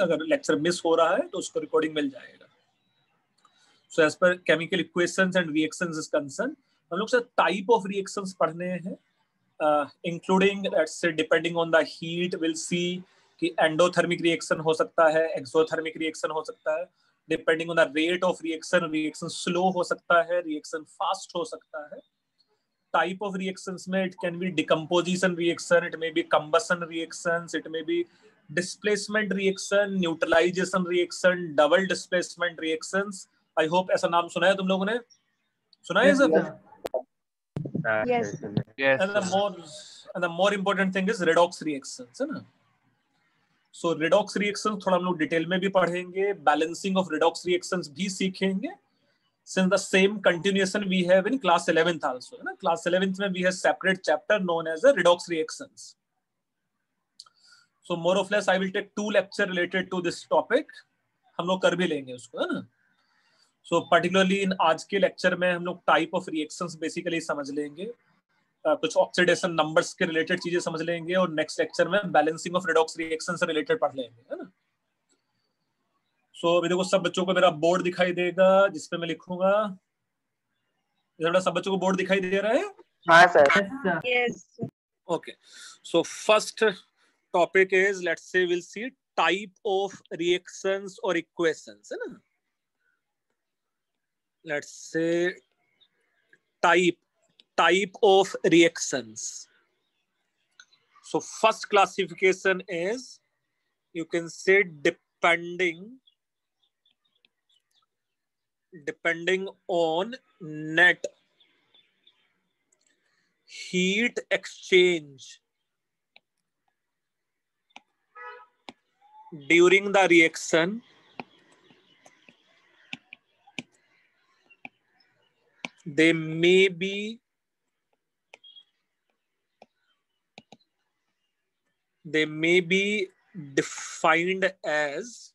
अगर lecture miss हो रहा है तो उसको रिकॉर्डिंग मिल जाएगा। So as per chemical equations and reactions is concern हम लोग सर टाइप ऑफ़ रिएक्शंस पढ़ने हैं। Including depending on the heat will see कि एंडोथर्मिक रिएक्शन हो सकता है एक्सोथर्मिक रिएक्शन हो सकता है। Depending on the rate of reaction reaction slow हो सकता है रिएक्शन फास्ट हो सकता है। टाइप ऑफ़ रिएक्शंस में it can be decomposition reaction it may be combustion reactions it may be displacement reaction neutralisation reaction double displacement reaction I hope ऐसा नाम सुना है तुम लोगों ने? सुना है sir more important thing is redox reaction है ना? सो रेडॉक्स रिएक्शन थोड़ा हम लोग डिटेल में भी पढ़ेंगे बैलेंसिंग ऑफ़ रेडॉक्स रिएक्शन भी सीखेंगे। Since the same continuation we have in class eleventh also है ना? क्लास इलेवेंथ में we have separate chapter known as a redox reactions so more or less i will take two lecture related to this topic. हम लोग कर भी लेंगे उसको है ना? सो पर्टिकुलरली इन आज के लेक्चर में हम लोग टाइप ऑफ़ रिएक्शंस बेसिकली समझ लेंगे। uh, कुछ ऑक्सीडेशन नंबर्स के रिलेटेड चीज़ें समझ लेंगे और नेक्स्ट लेक्चर में बैलेंसिंग ऑफ़ रिडॉक्स रिएक्शन से रिलेटेड पढ़ लेंगे है ना? सो so, अभी देखो सब बच्चों को मेरा बोर्ड दिखाई देगा जिसपे मैं लिखूँगा। थोड़ा सब बच्चों को बोर्ड दिखाई दे रहा है? हाँ sir okay so first topic is let's say we'll see type of reactions or equations right? let's say type type of reactions so first classification is you can say depending depending on net heat exchange during the reaction they may be they may be defined as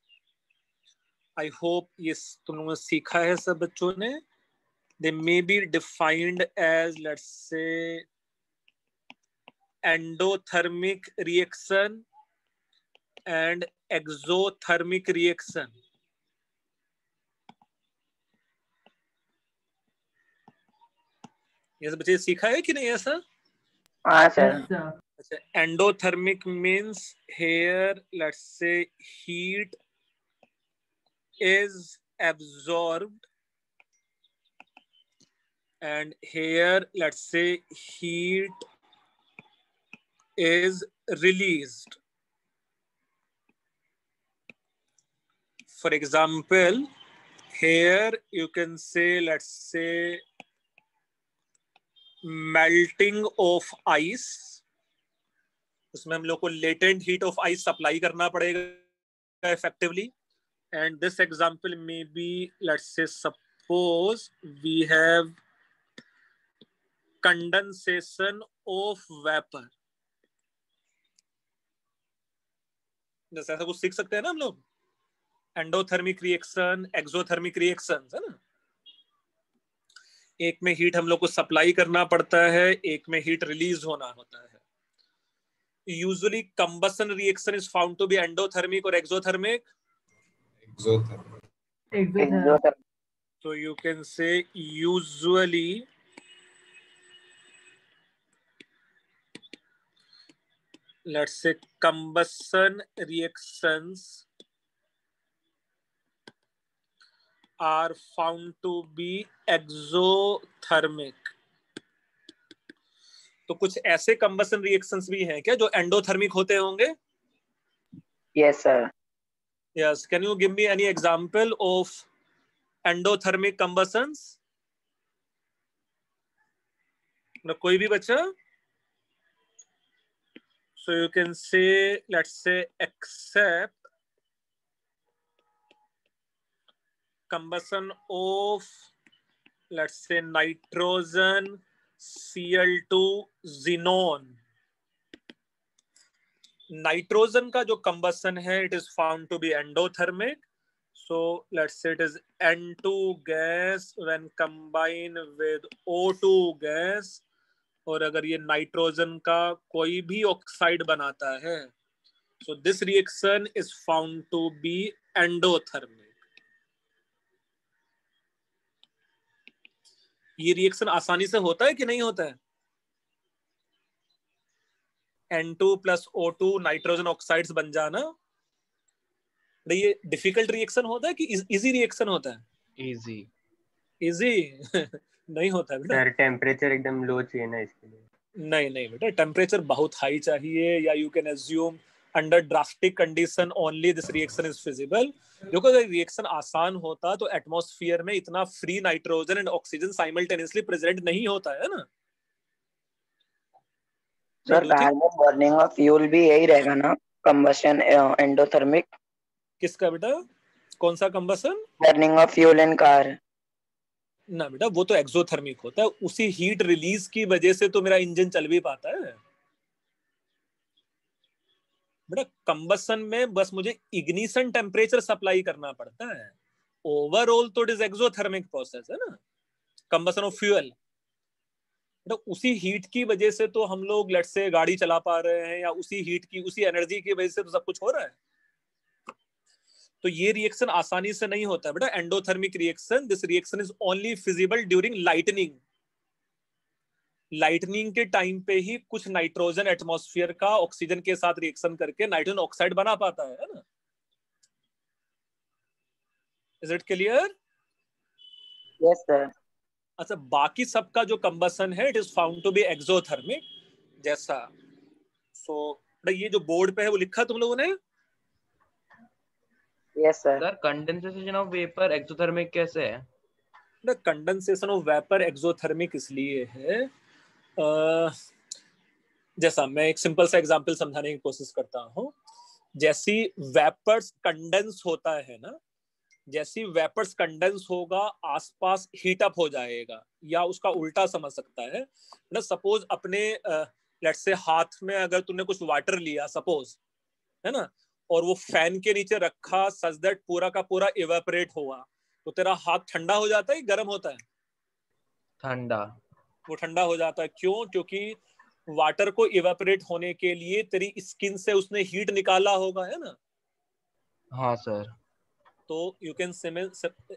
I hope yes तुम लोगों ने सीखा है सब बच्चों ने they may be defined as let's say endothermic reaction and exothermic reaction ये बच्चे सीखा है कि नहीं ऐसा? हाँ, अच्छा। Endothermic means here let's say heat is absorb and here let's say heat is released for example, here you can say, let's say melting of ice उसमें हम लोग को latent heat of ice supply करना पड़ेगा effectively and this example may be let's say suppose we have condensation of vapour जैसे ऐसा कुछ सीख सकते हैं ना हम लोग? एंडोथर्मिक रिएक्शन एक्सोथर्मिक रिएक्शन है ना? एक में हीट हम लोग को सप्लाई करना पड़ता है एक में हीट रिलीज़ होना होता है। Usually combustion reaction is found to be endothermic और exothermic so you can say usually let's say combustion reactions are found to be exothermic तो कुछ ऐसे कंबसन रिएक्शंस भी हैं क्या जो एंडोथर्मिक होते होंगे? Yes sir yes can you give me any example of endothermic combustions कोई भी बच्चा? So you can say let's say except combustion of, let's say, nitrogen Cl2 xenon. Nitrogen का जो कंबसन है it is found to be endothermic so let's say it is N2 gas when combine with O2 gas और अगर ये nitrogen का कोई भी oxide बनाता है so this reaction is found to be endothermic. ये रिएक्शन आसानी से होता है कि नहीं होता है? N2 plus O2 nitrogen oxides बन जाना। ये डिफ़िकल्ट रिएक्शन होता है कि इजी रिएक्शन होता है? इजी इजी नहीं होता है बेटा। सर टेम्परेचर एकदम लो चाहिए ना इसके लिए। नहीं नहीं बेटा टेम्परेचर बहुत हाई चाहिए या you can assume under drastic condition only this reaction is feasible देखो अगर रिएक्शन आसान होता तो एटमॉस्फेयर में इतना free nitrogen and oxygen simultaneously present नहीं होता है ना? Sir carbon burning of fuel भी यही रहेगा ना? कंबशन एंडोथर्मिक किसका बेटा? कौन सा combustion burning of fuel in car ना बेटा वो तो एक्सोथर्मिक होता है। उसी हीट रिलीज़ की वजह से तो मेरा इंजन चल भी पाता है। बेटा कंबसन में बस मुझे इग्निशन टेम्परेचर सप्लाई करना पड़ता है। ओवरऑल तो इट इज़ एक्सोथर्मिक प्रोसेस है ना। कंबसन ऑफ़ फ्यूल बेटा उसी हीट की वजह से तो हम लोग लेट से गाड़ी चला पा रहे हैं या उसी हीट की, उसी एनर्जी की वजह से तो सब कुछ हो रहा है। तो ये रिएक्शन आसानी से नहीं होता बेटा endothermic reaction this reaction is only feasible during lightning lightning के टाइम पे ही कुछ नाइट्रोजन एटमॉस्फेयर का ऑक्सीजन के साथ रिएक्शन करके नाइट्रोजन ऑक्साइड बना पाता है ना? Is it clear yes sir अच्छा बाकी सबका जो कंबसन है it is found to be exothermic जैसा। सो so, ये जो बोर्ड पे है वो लिखा तुम लोगों ने? Yes sir sir condensation of vapour exothermic कैसे है? The condensation of vapour exothermic इसलिए है जैसा मैं एक सिंपल सा एग्जांपल समझाने की कोशिश करता हूँ। जैसी वेपर्स कंडेंस होता है ना, जैसी वेपर्स कंडेंस होगा, आसपास हीट अप हो जाएगा, या उसका उल्टा समझ सकता है। ना सपोज़ अपने लेट से हाथ में अगर तूने कुछ वाटर लिया सपोज़ है ना, और वो फ़ैन के नीचे रखा सच दैट पूरा का पूरा इवेपरेट हुआ तो तेरा हाथ ठंडा हो जाता है गर्म होता है? ठंडा। वो ठंडा हो जाता है। क्यों? क्योंकि वाटर को इवेपोरेट होने के लिए तेरी स्किन से उसने हीट निकाला होगा है ना? हाँ सर तो you can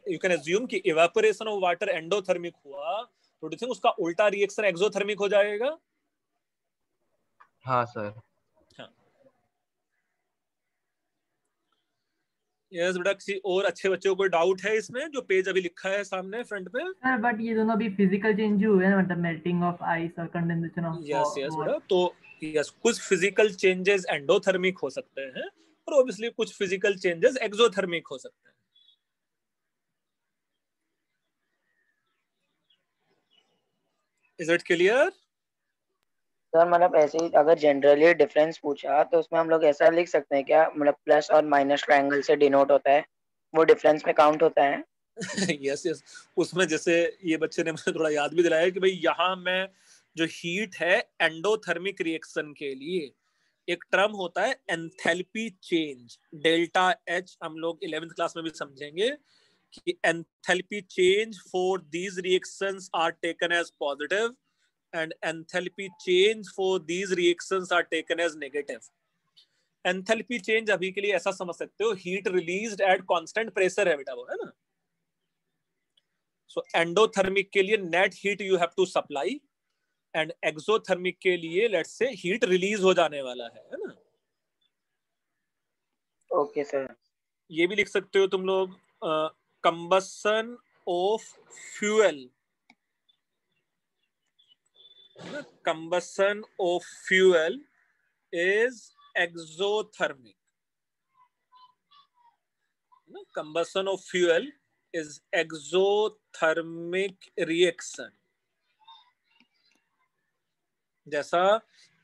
you can assume कि इवेपोरेशन ऑफ़ वाटर एंडोथर्मिक हुआ तो डू थिंक उसका उल्टा रिएक्शन एक्सोथर्मिक हो जाएगा? हाँ सर यस बेटा किसी और अच्छे बच्चों को डाउट है इसमें जो पेज अभी लिखा है सामने फ्रंट पे। सर बट ये दोनों भी फ़िज़िकल चेंज हुए हैं मतलब मेल्टिंग ऑफ़ आइस और कंडेंसेशन ऑफ़ यस यस बेटा तो यस कुछ फ़िज़िकल चेंजेस एंडोथर्मिक हो सकते हैं और ऑब्वियसली कुछ फ़िज़िकल चेंजेस एक्सोथर्मिक हो सकते हैं। इज़ इट क्लियर सर मतलब ऐसे ही अगर जनरली डिफरेंस पूछा तो उसमें हम लोग ऐसा लिख सकते हैं क्या? मतलब प्लस और माइनस ट्रायंगल से डिनोट होता है, वो डिफरेंस में काउंट होता है। यस यस उसमें जैसे ये बच्चे ने मुझे थोड़ा याद भी दिलाया कि भाई यहाँ में जो हीट है एंडोथर्मिक रिएक्शन के लिए, एक टर्म होता है एंथैल्पी चेंज डेल्टा एच हम लोग इलेवेंथ क्लास में भी समझेंगे कि enthalpy change for these reactions are taken as positive and enthalpy change for these reactions are taken as negative enthalpy change अभी के लिए ऐसा समझ सकते हो heat released at constant pressure है बेटा वो है ना so endothermic के लिए net heat you have to supply and exothermic के लिए let's say heat release हो जाने वाला है है ना ओके सर ये भी लिख सकते हो तुम लोग combustion of fuel combustion of fuel is exothermic no combustion of fuel is exothermic reaction जैसा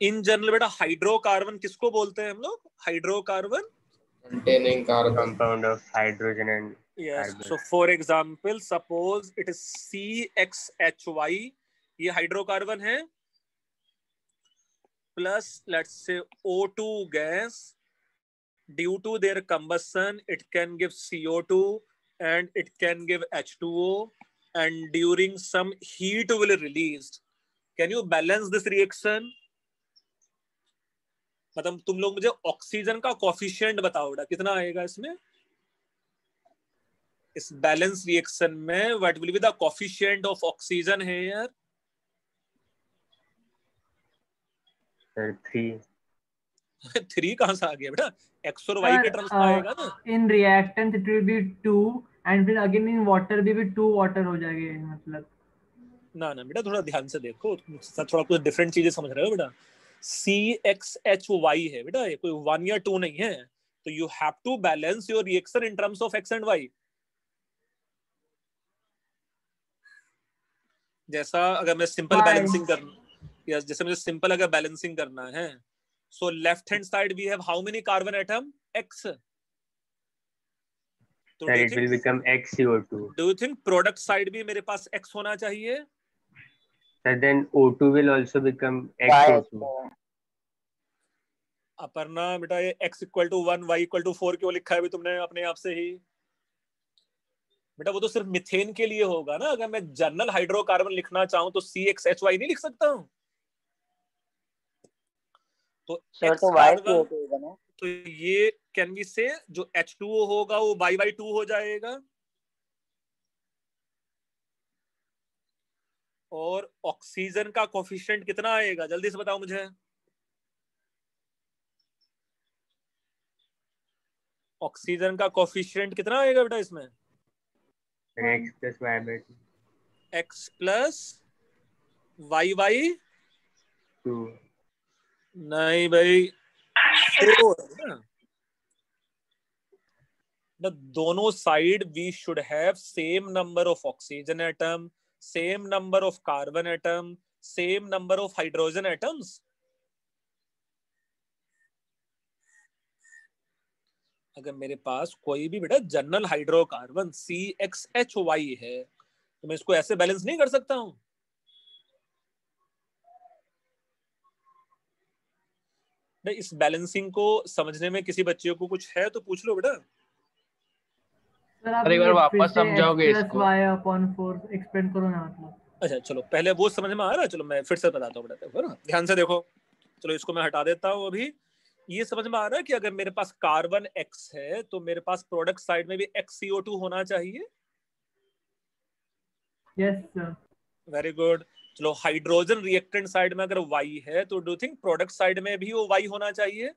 इन जनरल बेटा हाइड्रोकार्बन किसको बोलते हैं हम लोग? Hydrocarbon? Containing carbon compound of hydrogen and yes so for example suppose it is C X H Y ये hydrocarbon है plus let's say O two gas due to their combustion it can give CO two and it can give H two O and during some heat will release can you balance this reaction मतलब तुम लोग मुझे oxygen का coefficient बताओ बेटा, कितना आएगा इसमें? इस बैलेंस रिएक्शन में what will be the coefficient of oxygen है यार थ्री थ्री कहाँ से आ गया बेटा? एक्स और वाई के टर्म्स में uh, आएगा ना? in reactant it will be two and फिर again in water भी भी two water हो जाएँगे मतलब। ना ना बेटा थोड़ा ध्यान से देखो। थोड़ा कुछ डिफरेंट चीज़ें समझ रहे हो बेटा? सी एक्स एच वाई है बेटा ये कोई वन या टू नहीं है। तो you have to balance your reaction in terms of X and Y जैसा अगर मैं सिंपल बैलेंसिंग कर या जैसे मुझे सिंपल अगर बैलेंसिंग करना है so left hand side we have how many carbon atom X तो sir it will XCO2 do you think product side भी मेरे पास एक्स होना चाहिए? Sir then O2 will also become XO2 Aparna बेटा ये x equal to one Y equal to four क्यों लिखा है तुमने अपने आप से ही? बेटा वो तो सिर्फ़ मिथेन के लिए होगा ना। अगर मैं जनरल हाइड्रोकार्बन लिखना चाहूँ तो सी एक्स एच वाई नहीं लिख सकता हूँ? तो सर X तो वाई कार्बन होगा ना। तो ये कैन बी से जो H2O होगा वो बाई बाई टू हो जाएगा? और ऑक्सीजन का कोफिशिएंट कितना आएगा? जल्दी से बताओ मुझे। ऑक्सीजन का कोफिशिएंट कितना आएगा बेटा इसमें? X plus plus Y by X plus Y Y 2 नहीं भाई ना। दोनों side we should have same number of oxygen atom same number of carbon atom same number of hydrogen atoms अगर मेरे पास कोई भी बेटा general hydrocarbon C X H Y है तो मैं इसको ऐसे बैलेंस नहीं कर सकता हूँ। इस बैलेंसिंग को समझने में किसी बच्चे को कुछ है तो पूछ लो बेटा। अरे बार वापस समझाओगे इसको? करो ना मतलब। अच्छा चलो पहले वो समझ में आ रहा है? चलो मैं फिर से बताता हूँ बेटा ध्यान से देखो। चलो इसको मैं हटा देता हूँ अभी। ये समझ में आ रहा है कि अगर मेरे पास कार्बन एक्स है तो मेरे पास प्रोडक्ट साइड में भी एक्स सीओ टू होना चाहिए? यस सर वेरी गुड चलो हाइड्रोजन रिएक्टेंट साइड में अगर वाई है तो डू थिंक प्रोडक्ट साइड में भी वो वाई होना चाहिए?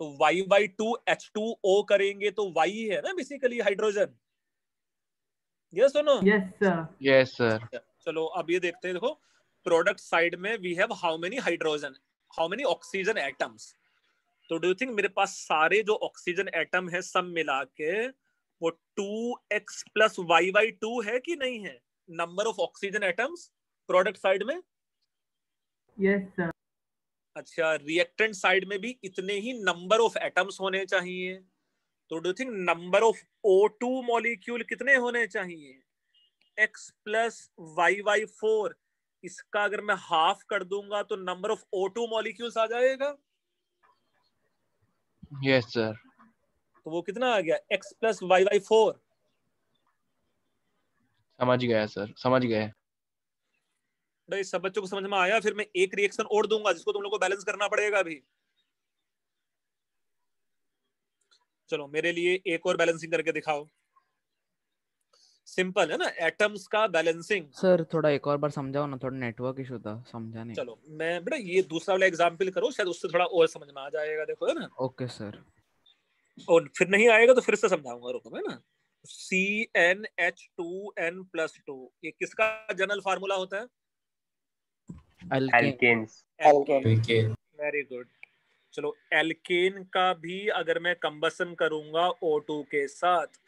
तो Y by two H two O करेंगे तो वाई है ना basically hydrogen yes no yes sir yes sir चलो अब ये देखते हैं देखो प्रोडक्ट साइड में we have how many hydrogen how many oxygen atoms तो डू थिंक मेरे पास सारे जो ऑक्सीजन एटम है सब मिला के वो two X plus Y by two है कि नहीं है? Number of oxygen atoms product side में? यस सर अच्छा रिएक्टेंट साइड में भी इतने ही नंबर ऑफ़ एटम्स होने चाहिए। तो do think number of O two molecule कितने होने चाहिए? X plus Y Y four इसका अगर मैं हाफ़ कर दूँगा तो number of O two molecules आ जाएगा? यस yes, सर तो वो कितना आ गया? X plus Y Y four समझ गया सर समझ गए। सब बच्चों को समझ में आया फिर मैं एक रिएक्शन और दूँगा जिसको तुम लोग को बैलेंस करना पड़ेगा अभी। चलो मेरे लिए एक और बैलेंसिंग करके दिखाओ। सिंपल है ना एटम्स का बैलेंसिंग सर थोड़ा एक और बार समझाओ ना थोड़ा नेटवर्क इशू था समझा नहीं। चलो मैं बेटा ये दूसरा वाला एग्ज़ाम्पल करो शायद उससे थोड़ा और समझ में आ जाएगा देखो है ना? Okay sir. और फिर नहीं आएगा तो फिर से समझाऊँगा रुको है ना? C N H two N plus two ये किसका जनरल फार्मूला होता है. वेरी गुड चलो एल्केन का भी अगर मैं कंबसन करूँगा O2 के साथ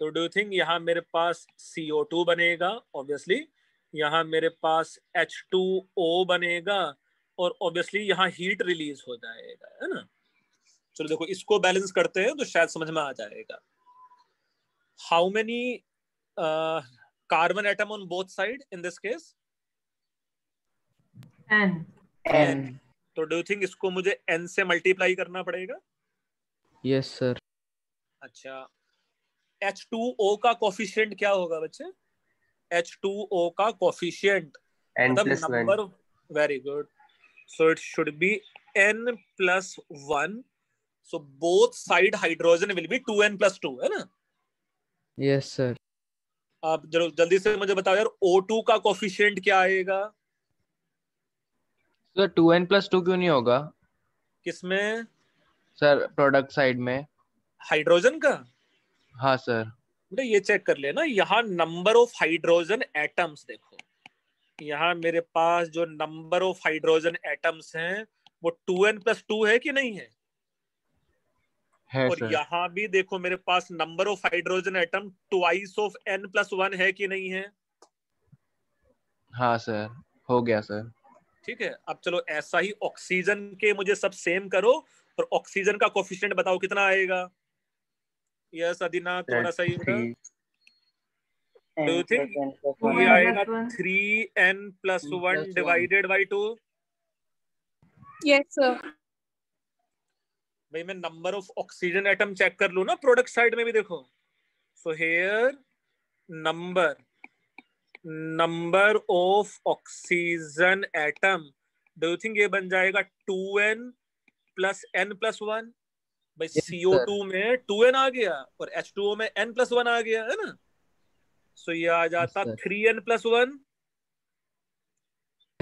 तो डू थिंक यहाँ मेरे पास CO2 बनेगा? ऑब्वियसली यहाँ मेरे पास H2O बनेगा और ऑब्वियसली यहाँ हीट रिलीज़ हो जाएगा है ना? चलो देखो इसको बैलेंस करते हैं तो शायद समझ में आ जाएगा। How many carbon atom on both side in this case N And तो डू थिंक इसको मुझे n से मल्टीप्लाई करना पड़ेगा? यस सर अच्छा। H2O का कोफिशिएंट क्या होगा बच्चे? H2O का कोफिशिएंट n मतलब plus 1 number very good so it should be n plus 1 so both side hydrogen will be 2n plus 2 है ना? यस सर आप ज़रूर जल्दी से मुझे बताओ यार O2 का कोफिशिएंट क्या आएगा? Sir two N plus two क्यों नहीं होगा? किसमें सर प्रोडक्ट साइड में। हाइड्रोजन का? हाँ सर बेटा ये चेक कर लेना यहाँ नंबर ऑफ़ हाइड्रोजन एटम्स देखो। यहाँ मेरे पास जो नंबर ऑफ़ हाइड्रोजन एटम्स हैं वो टू एन प्लस टू है कि नहीं है? है और सर यहाँ भी देखो मेरे पास number of hydrogen atom twice of N plus one है कि नहीं है? हाँ सर हो गया सर ठीक है? अब चलो ऐसा ही ऑक्सीजन के मुझे सब सेम करो और ऑक्सीजन का कोफिशिएंट बताओ कितना आएगा? यस अदिना थोड़ा सही you. Think Two ये आएगा three N plus one divided by two yes sir. भाई मैं number of oxygen atom check कर लू ना प्रोडक्ट साइड में भी देखो। So here number number of oxygen atom do you think ये बन जाएगा two N plus N plus one भाई सीओ टू में टू एन आ गया और एच टू ओ में एन प्लस वन आ गया है ना? सो so ये आ जाता three N plus one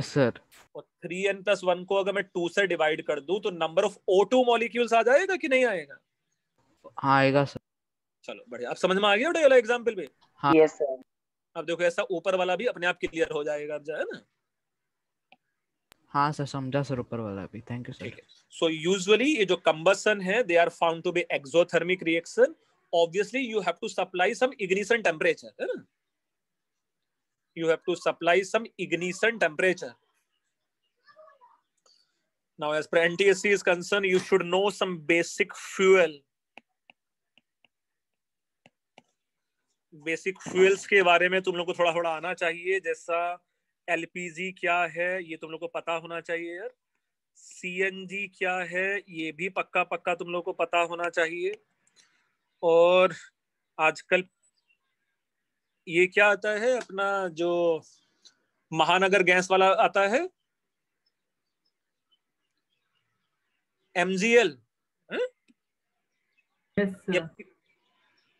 sir और थ्री एन प्लस वन को अगर मैं टू से डिवाइड कर दूँ तो number of O two molecules आ जाएगा कि नहीं आएगा? हाँ आएगा सर चलो बढ़िया। अब समझ में आ गया बेटा वाला एग्ज़ाम्पल भी? हाँ। यस सर अब देखो ऐसा ऊपर वाला भी अपने आप क्लियर हो जाएगा अब जो है ना? हाँ सर समझा सर ऊपर वाला भी। Thank you sir so usually ये जो कंबसन है they are found to be exothermic reaction obviously you have to supply some ignition temperature है ना? You have to supply some ignition temperature now as per ntsc is concerned you should know some basic fuel basic fuels के बारे में तुम लोग को थोड़ा थोड़ा आना चाहिए जैसा एलपीजी क्या है ये तुम लोग को पता होना चाहिए यार सीएनजी क्या है ये भी पक्का पक्का तुम लोग को पता होना चाहिए और आजकल ये क्या आता है? अपना जो महानगर गैस वाला आता है? एमजीएल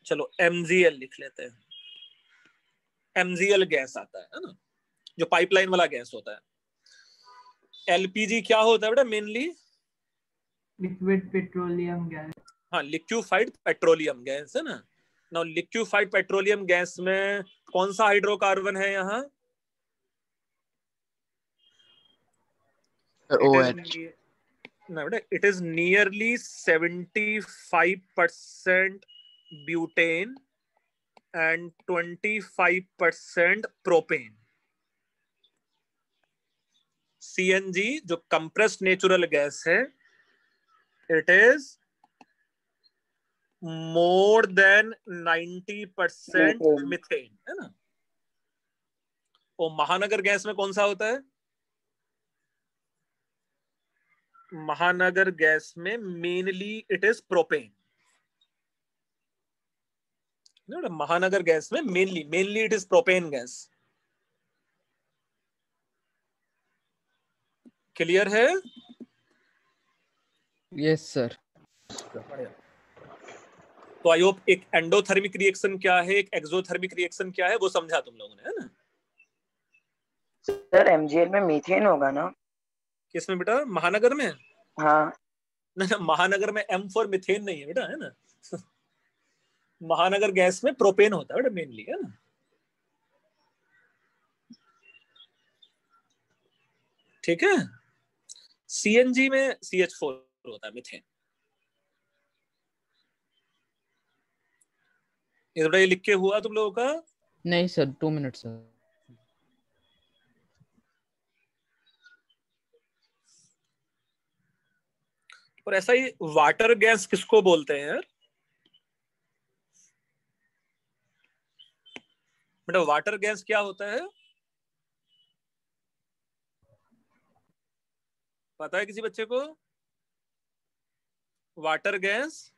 चलो एमजीएल लिख लेते हैं। एमजीएल गैस आता है ना? जो पाइपलाइन वाला गैस होता है। एलपीजी क्या होता है बेटा मेनली लिक्विड पेट्रोलियम गैस हाँ लिक्विफाइड पेट्रोलियम गैस है ना? नाउ लिक्विफाइड पेट्रोलियम गैस में कौन सा हाइड्रोकार्बन है यहाँ? It is nearly seventy five percent butane and twenty five percent propane C N G जो कंप्रेस्ड नेचुरल गैस है it is more than 90% Methane. Methane है ना? और महानगर गैस में कौन सा होता है? महानगर गैस में mainly it is propane Mahanagar gas में mainly mainly it is propane gas. Clear है? यस सर तो आई होप एक एंडोथर्मिक रिएक्शन क्या है एक एक्सोथर्मिक रिएक्शन क्या है वो समझा तुम लोगों ने है ना? सर एमजीएल में मीथेन होगा ना? किसमें बेटा? महानगर में? हाँ। ना ना महानगर में एम फॉर मिथेन नहीं है बेटा है ना? महानगर गैस में प्रोपेन होता है बेटा मेनली है ना? ठीक है? सीएनजी में सी एच फोर होता है मिथेन ये बेटा ये लिख के हुआ तुम लोगों का? नहीं सर टू मिनट सर। और ऐसा ही वाटर गैस किसको बोलते हैं यार? बेटा वाटर गैस क्या होता है? पता है किसी बच्चे को? Water gas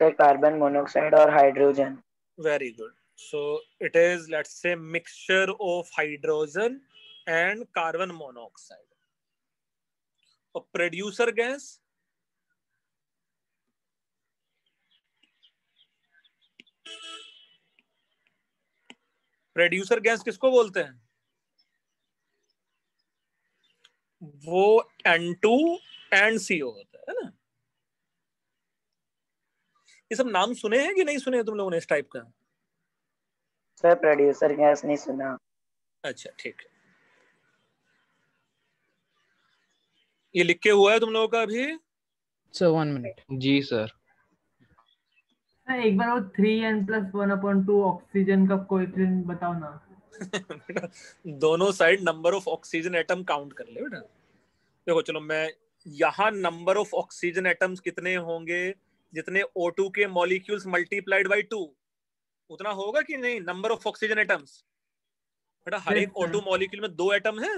sir carbon monoxide और hydrogen very good so it is let's say mixture of hydrogen and carbon monoxide और प्रोड्यूसर गैस प्रोड्यूसर गैस किसको बोलते हैं वो N2 एंड CO होता है ना ये सब नाम सुने हैं कि नहीं सुने तुम लोगों ने इस टाइप का? सर प्रोड्यूसर गैस नहीं सुना। अच्छा ठीक है। ये लिख के हुआ है तुम लोगों का अभी? सर वन मिनट जी सर। सर एक बार वो three N plus one upon two oxygen का कोएफिशिएंट बताओ ना। बेटा दोनों side number of oxygen atom count कर ले बेटा। देखो चलो मैं यहाँ नंबर ऑफ़ ऑक्सीजन एटम्स कितने होंगे? जितने O2 के मॉलिक्यूल्स मल्टीप्लाइड बाय टू उतना होगा कि नहीं? नंबर ऑफ़ ऑक्सीजन एटम्स बेटा हर एक Yes, sir. O2 मॉलिक्यूल में दो एटम है।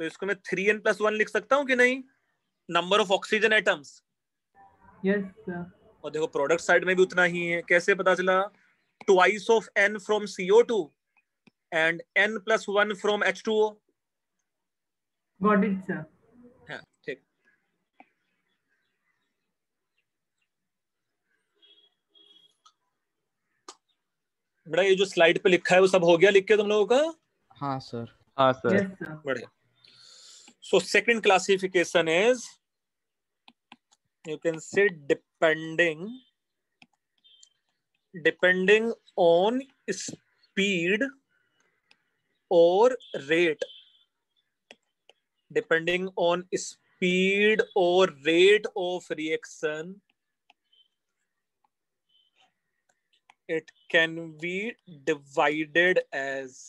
तो इसको मैं थ्री एन प्लस वन लिख सकता हूँ कि नहीं? Number of oxygen atoms yes और देखो प्रोडक्ट साइड में भी उतना ही है। कैसे पता चला? Twice of N from CO two and N plus one from H2O got it sir हाँ ठीक बड़ा ये जो स्लाइड पे लिखा है वो सब हो गया लिख के तुम लोगों का? हाँ सर। हाँ सर। बढ़िया। So second classification is you can say depending depending on speed और रेट डिपेंडिंग ऑन स्पीड और rate of reaction it can be divided as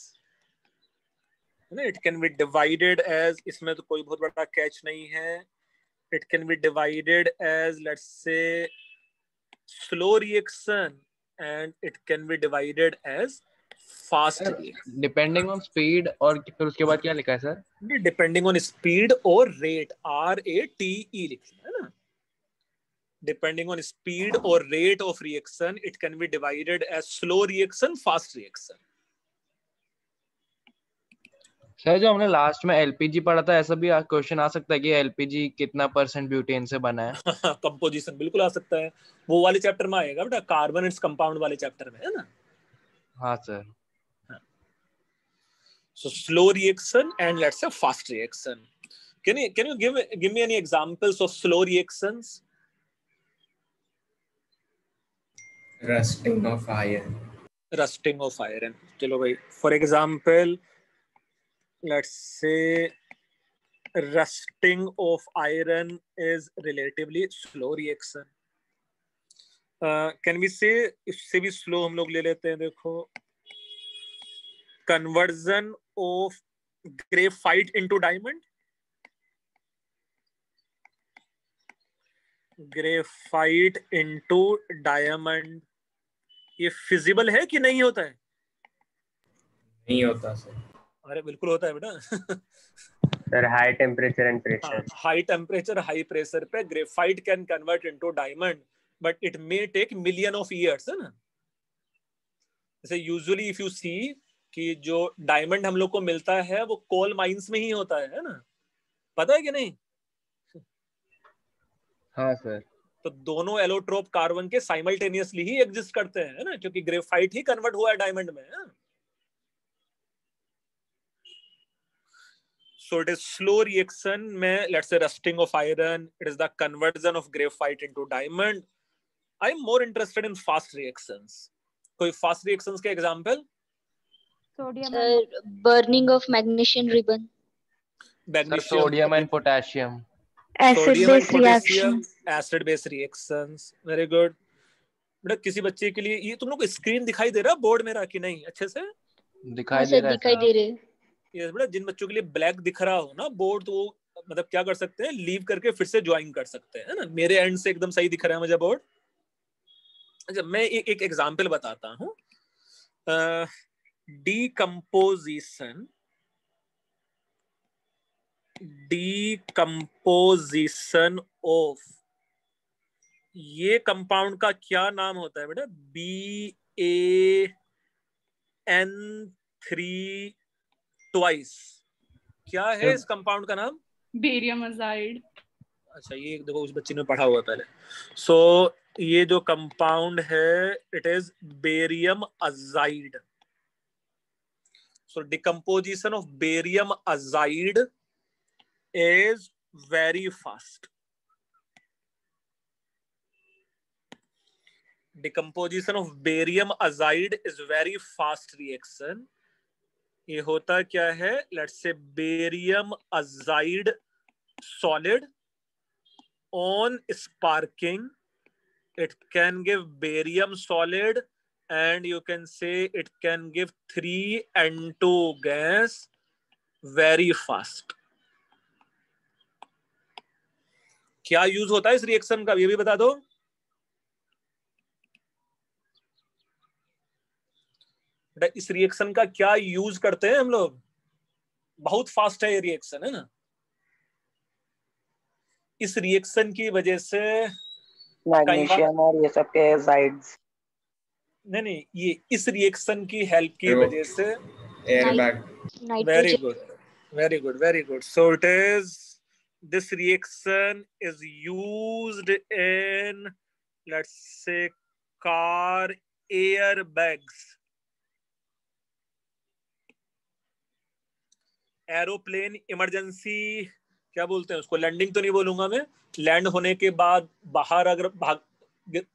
it can be divided as इसमें तो कोई बहुत बड़ा कैच नहीं है। It can be divided as let's say slow reaction and it can be divided as fast depending on speed और फिर उसके बाद क्या लिखा है सर डिपेंडिंग ऑन स्पीड और rate R A T E लिखना है ना? डिपेंडिंग ऑन स्पीड और rate of reaction it can be divided as slow reaction fast reaction sir जो हमने लास्ट में एलपीजी पढ़ा था ऐसा भी क्वेश्चन आ सकता है कि एलपीजी कितना परसेंट ब्यूटेन से बना है? कंपोजिशन बिल्कुल आ सकता है। वो वाले चैप्टर में आएगा बेटा कार्बन इट्स कंपाउंड वाले चैप्टर में है ना? हाँ sir so slow reaction and let's say fast reaction. Can you can you give give me any examples of slow reactions? Rusting of iron rusting of iron चलो भाई for example let's say rusting of iron is relatively slow reaction can we say इससे भी स्लो हम लोग ले लेते हैं, देखो। Conversion of graphite into diamond graphite into diamond ये फिजिबल है कि नहीं होता है? नहीं होता सर। अरे बिल्कुल होता है बेटा। Sir high temperature and pressure high temperature high pressure पे graphite can convert into diamond but it may take million of years है ना? जैसे यूजुअली इफ़ यू सी कि जो डायमंड हम लोग को मिलता है वो कोल माइंस में ही होता है है ना? पता है कि नहीं? हाँ सर। तो दोनों एलोट्रोप कार्बन के साइमल्टेनियसली ही एग्जिस्ट करते हैं ना? क्योंकि ग्रेफाइट ही कन्वर्ट हुआ है डायमंड में so it is slow reaction में let's say rusting of iron it is the conversion of graphite into diamond I am more interested in fast reactions कोई फास्ट रिएक्शंस के example sodium burning of magnesium ribbon sodium and potassium acid base reactions. very good. बेटा किसी बच्चे के लिए ये तुम लोग को स्क्रीन दिखाई दे रहा बोर्ड मेरा कि नहीं? अच्छे से? दिखाई हाँ दे रहा है दिखाई दे रहे ये बेटा जिन बच्चों के लिए ब्लैक दिख रहा हो ना बोर्ड तो वो मतलब क्या कर सकते हैं? लीव करके फिर से ज्वाइन कर सकते हैं है ना? मेरे एंड से एकदम सही दिख रहा है मुझे बोर्ड अच्छा मैं एक एक एग्जांपल बताता हूँ। डीकम्पोजिशन डीकम्पोजिशन ऑफ़ ये कंपाउंड का क्या नाम होता है बेटा? B A N three twice क्या है इस कंपाउंड का नाम? बेरियम अजाइड अच्छा ये देखो उस बच्चे ने पढ़ा हुआ पहले। सो so, ये जो कंपाउंड है it is barium azide so decomposition of barium azide is very fast decomposition of barium azide is very fast reaction ये होता क्या है let's say barium azide solid on sparking it can give barium solid and you can say it can give 3n2 gas very fast क्या use होता है इस reaction का? ये भी बता दो। इस रिएक्शन का क्या यूज़ करते हैं हम लोग? बहुत फास्ट है ये रिएक्शन है ना? इस रिएक्शन की वजह से मैग्नीशियम और ये सब के साइड्स नहीं नहीं ये इस रिएक्शन की हेल्प की वजह से air very good very good very good so it is this reaction is used in let's say car airbags. Aeroplane emergency क्या बोलते हैं उसको? लैंडिंग तो नहीं बोलूँगा मैं। लैंड होने के बाद बाहर अगर भाग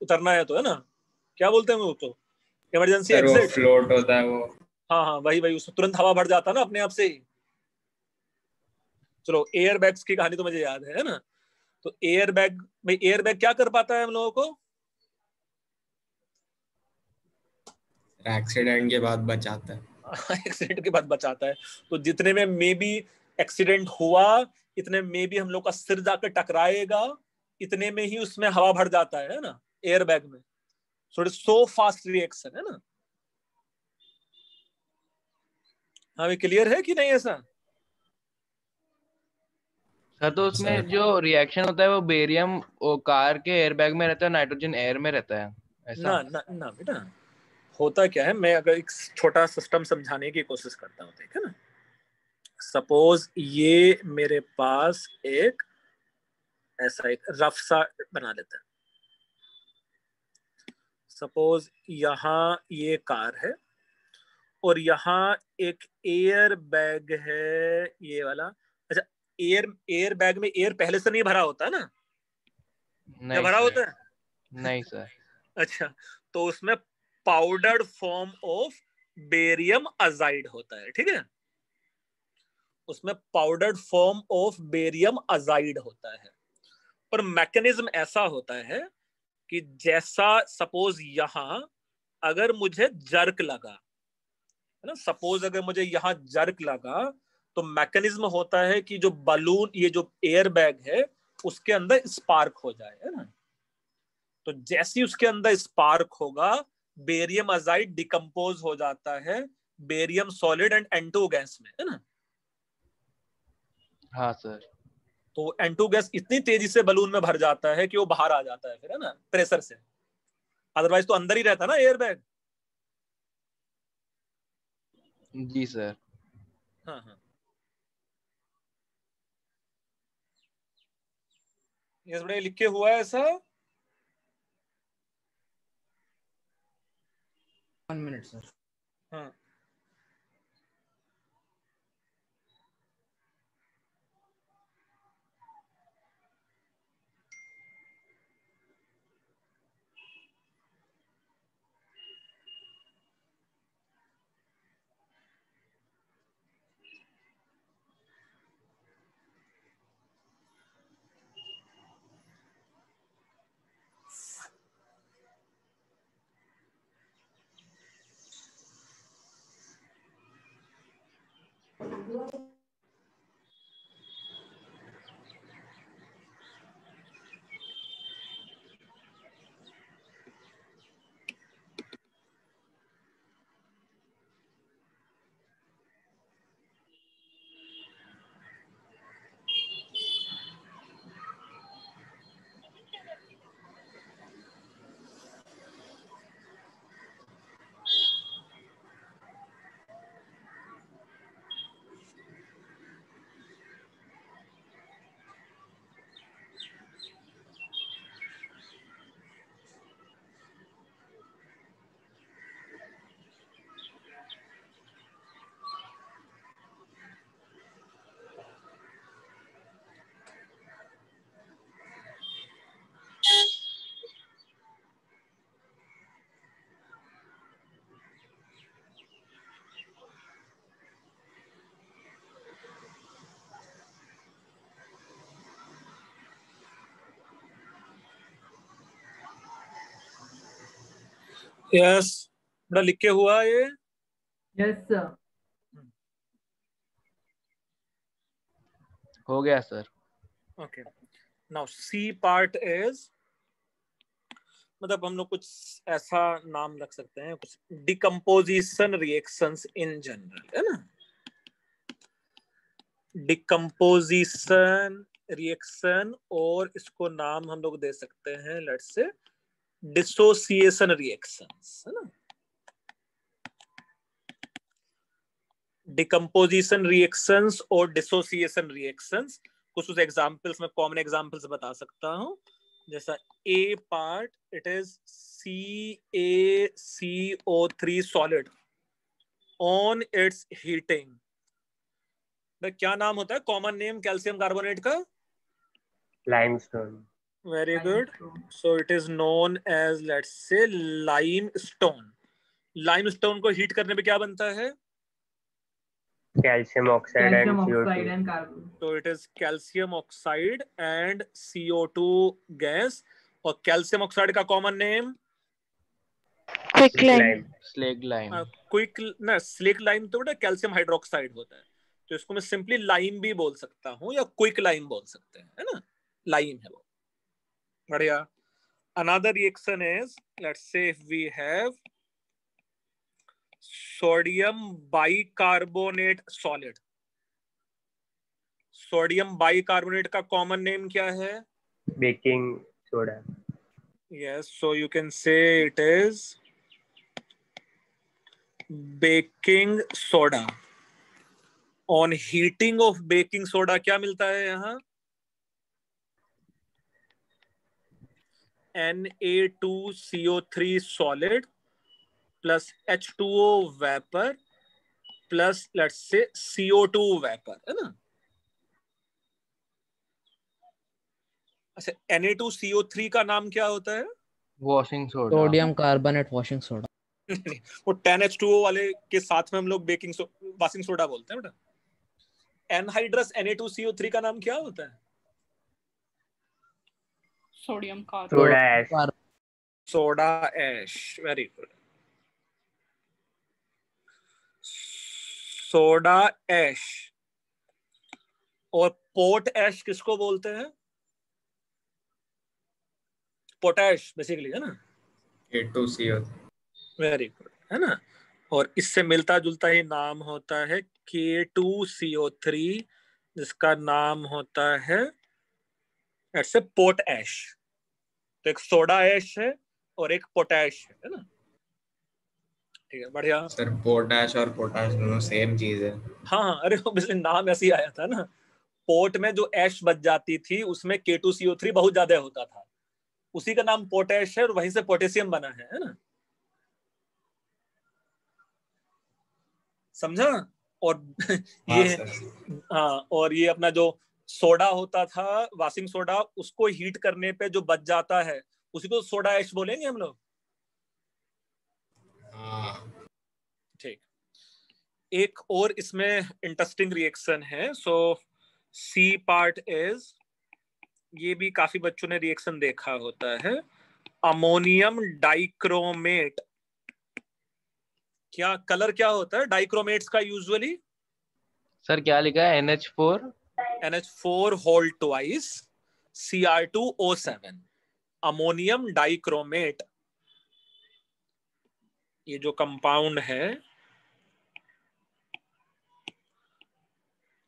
उतरना है तो है ना? क्या बोलते हैं वो तो? इमरजेंसी एग्जिट फ्लोट होता है वो। हाँ हाँ वही वही उसमें तुरंत हवा भर जाता है ना अपने आप से ही। चलो एयर बैग्स की कहानी तो मुझे याद है ना? तो एयर बैग में एयर बैग क्या कर पाता है हम लोगों को? एक्सीडेंट के बाद बचाता है। एक्सीडेंट के बाद बचाता है। तो जितने में मे बी एक्सीडेंट हुआ इतने में भी हम लोग का सिर जाकर टकराएगा इतने में ही उसमें हवा भर जाता है ना? एयर बैग में सो सो फास्ट रिएक्शन है ना? हाँ क्लियर है कि नहीं ऐसा? सर तो उसमें सर। जो रिएक्शन होता है वो बेरियम वो कार के एयरबैग में रहता है नाइट्रोजन एयर में रहता है? ऐसा? ना ना ना बेटा होता क्या है मैं अगर एक छोटा सिस्टम समझाने की कोशिश करता हूँ ठीक है ना? सपोज़ ये मेरे पास एक ऐसा एक रफ सा बना लेते हैं। सपोज़ यहाँ ये कार है और यहाँ एक एयर बैग है ये वाला अच्छा एयर एयर बैग में एयर पहले से नहीं भरा होता ना? नहीं भरा होता है? नहीं सर। अच्छा तो उसमें powdered form of barium azide होता है ठीक है? उसमें powdered form of barium azide होता है। और मैकेनिज्म ऐसा होता है कि जैसा सपोज़ यहाँ अगर मुझे जर्क लगा है ना? सपोज़ अगर मुझे यहाँ जर्क लगा तो मैकेनिज्म होता है कि जो बलून ये जो एयर बैग है उसके अंदर स्पार्क हो जाए है ना? तो जैसे ही उसके अंदर स्पार्क होगा बेरियम अजाइड डिकम्पोज हो जाता है barium solid and N two gas में है ना? हाँ सर तो एंटो गैस इतनी तेज़ी से बलून में भर जाता है कि वो बाहर आ जाता है फिर है ना? प्रेशर से. अदरवाइज़ तो अंदर ही रहता ना एयर बैग जी सर हाँ हाँ. ये बड़े लिखे हुआ है सर वन मिनट सर हाँ। यस बड़ा लिख के हुआ ये। यस सर हो गया sir okay now C part is मतलब हम लोग कुछ ऐसा नाम रख सकते हैं कुछ डिकम्पोजिशन रिएक्शंस इन जनरल है ना? डिकम्पोजिशन रिएक्शन और इसको नाम हम लोग दे सकते हैं लेट्स से डिसोसिएशन रिएक्शंस है ना? डिकम्पोजिशन रिएक्शंस और डिसोसिएशन रिएक्शंस कुछ कुछ एग्जांपल्स में कॉमन एग्जांपल्स बता सकता हूँ। जैसा a part it is C A C O three solid on its heating क्या नाम होता है? कॉमन नेम कैल्शियम कार्बोनेट का? Limestone very good so it is known as let's say limestone limestone को हीट करने पे क्या बनता है? Calcium oxide and calcium CO2 oxide and carbon तो it is calcium oxide CO2 gas और calcium oxide का common name quicklime slaked lime quick ना स्लिक लाइम तो बेटा कैल्शियम हाइड्रोक्साइड होता है। तो इसको मैं सिंपली लाइम भी बोल सकता हूँ या क्विक लाइम बोल सकते हैं है ना? लाइम है वो। बढ़िया। Another reaction is let's say we have sodium bicarbonate solid sodium bicarbonate का कॉमन नेम क्या है? Baking soda yes so you can say it is baking soda on heating of baking soda क्या मिलता है यहाँ? Na2CO3 solid plus H2O vapor plus let's say CO2 vapor है ना? अच्छा Na2CO3 का नाम क्या होता है? Washing soda sodium carbonate washing soda वो 10H2O वाले के साथ में हम लोग बेकिंग सो, वाशिंग सोडा बोलते हैं बेटा। एनहाइड्रस Na2CO3 का नाम क्या होता है? Sodium carbonate. soda ash soda ash very good soda ash. और पोट ऐश किसको बोलते हैं? पोटैश बेसिकली है ना? A to K2CO very good है ना? और इससे मिलता जुलता ही नाम होता है के टू सीओ थ्री जिसका नाम होता है ऐसे पोट ऐश तो एक सोडा ऐश है और एक पोटैश है है ना? ठीक है बढ़िया। सर पोटैश और पोटाश दोनों सेम चीज़ है। हाँ हाँ अरे वो नाम ऐसे ही आया था ना। पोर्ट में जो ऐश बच जाती थी उसमें के टू सीओ थ्री बहुत ज़्यादा होता था। उसी का नाम पोटैश है और वहीं से पोटेशियम बना है है ना? समझा? और हाँ ये हाँ और ये अपना जो सोडा होता था वाशिंग सोडा उसको हीट करने पे जो बच जाता है उसी को सोडा ऐश बोलेंगे हम लोग? हाँ। ठीक। एक और इसमें इंटरेस्टिंग रिएक्शन है सो सी पार्ट इज़ ये भी काफ़ी बच्चों ने रिएक्शन देखा होता है। अमोनियम डाइक्रोमेट क्या कलर क्या होता है डाइक्रोमेट्स का यूजुअली सर क्या लिखा है? N H four NH4 whole twice Cr2O7 ammonium dichromate ये जो कंपाउंड है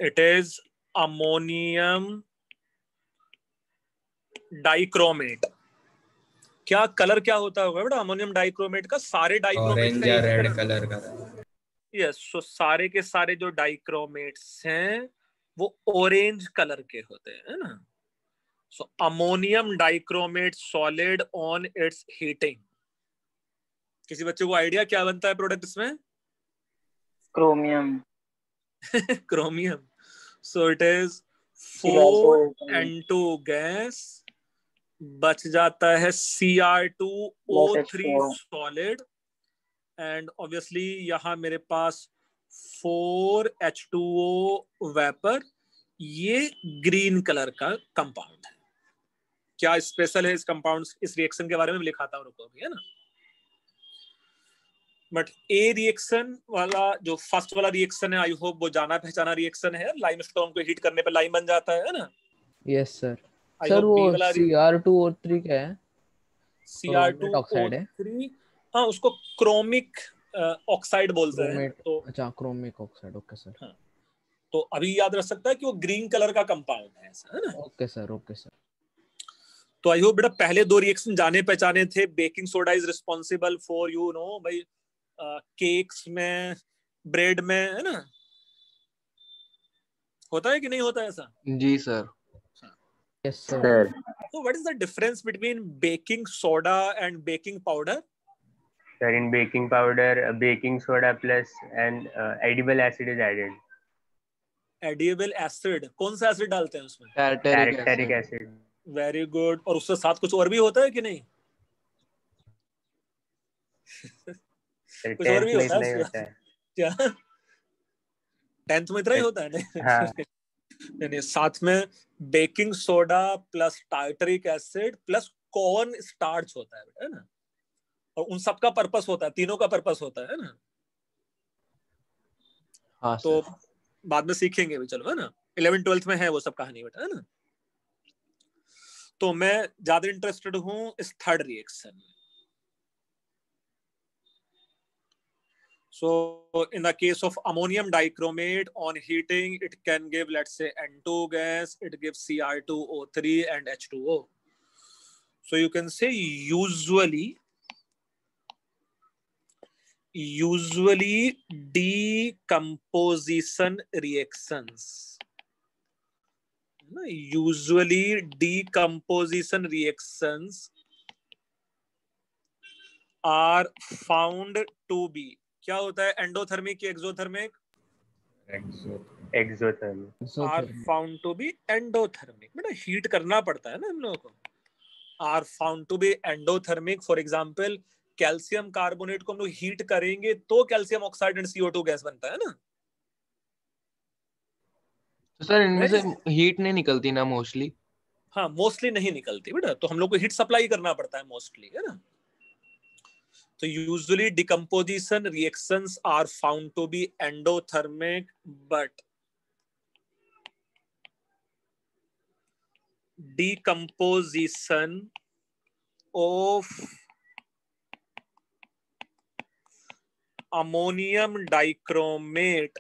इट इज़ अमोनियम डाइक्रोमेट क्या कलर क्या होता होगा बेटा? अमोनियम डाइक्रोमेट का सारे डाइक्रोमेट रेड कलर का। यस सो सारे के सारे जो डाइक्रोमेट्स हैं वो ऑरेंज कलर के होते हैं ना? So ammonium dichromate solid on its heating किसी बच्चे को आइडिया क्या बनता है प्रोडक्ट इसमें? Chromium chromium so it is four N two gas बच जाता है C R two O three solid and obviously यहाँ मेरे पास four H two O vapour ये ग्रीन कलर का कंपाउंड है। क्या स्पेशल है इस कंपाउंड इस रिएक्शन के बारे में लिखा था रुको अभी है ना? बट ए रिएक्शन वाला जो फ़र्स्ट वाला रिएक्शन है आई होप वो जाना पहचाना रिएक्शन है। लाइमस्टोन को हीट करने पे लाइम बन जाता है ना? यस सर सर वो बी वाला Cr2O3 क्या है? Cr2 ऑक्साइड है। O3 हाँ उसको क्रोमिक ऑक्साइड बोलते हैं तो अच्छा क्रोमिक ऑक्साइड ओके सर तो अभी याद रख सकता है कि वो ग्रीन कलर का कंपाउंड है ऐसा है ना? ओके सर ओके सर तो आई होप बेटा पहले दो रिएक्शन जाने पहचाने थे baking soda is responsible for you know भाई केक्स में ब्रेड में है ना? होता है कि नहीं होता है ऐसा? जी सर यस सर सर तो what is the difference between baking soda and baking powder Sir, in baking powder, uh, baking soda plus and uh, edible acid is added. Edible acid कौन सा एसिड डालते हैं उसमें? Tartaric Tartaric acid acid. Very good और उसके साथ कुछ और भी होता है कि नहीं? कुछ और भी होता है होता. क्या? टेंथ में इतना ही होता है नहीं हाँ. नहीं साथ में baking soda plus tartaric acid plus corn starch होता है है ना? और उन सबका पर्पस होता है तीनों का पर्पस होता है ना हाँ तो बाद में सीखेंगे भी चलो है ना इलेवन ट्वेल्थ में है वो सब कहानी बेटा है ना तो मैं ज़्यादा इंटरेस्टेड हूँ इस थर्ड रिएक्शन में So in the case of ammonium dichromate on heating, it can give, let's say, N2 gas, it gives Cr2O3 and H2O. So you can say usually, decomposition reaction usually decomposition reaction are found to be क्या होता है endothermic exothermic exothermic are found to be endothermic मतलब heat करना पड़ता है ना हम लोगों को। Are found to be endothermic for example calcium carbonate को हम लोग हीट करेंगे तो calcium oxide and CO2 gas बनता है ना? तो सर इनमें से हीट नहीं निकलती ना मोस्टली हाँ मोस्टली नहीं निकलती बेटा तो हम लोग को हीट सप्लाई करना पड़ता है मोस्टली है ना? तो usually decomposition reactions are found to be endothermic but decomposition of ammonium dichromate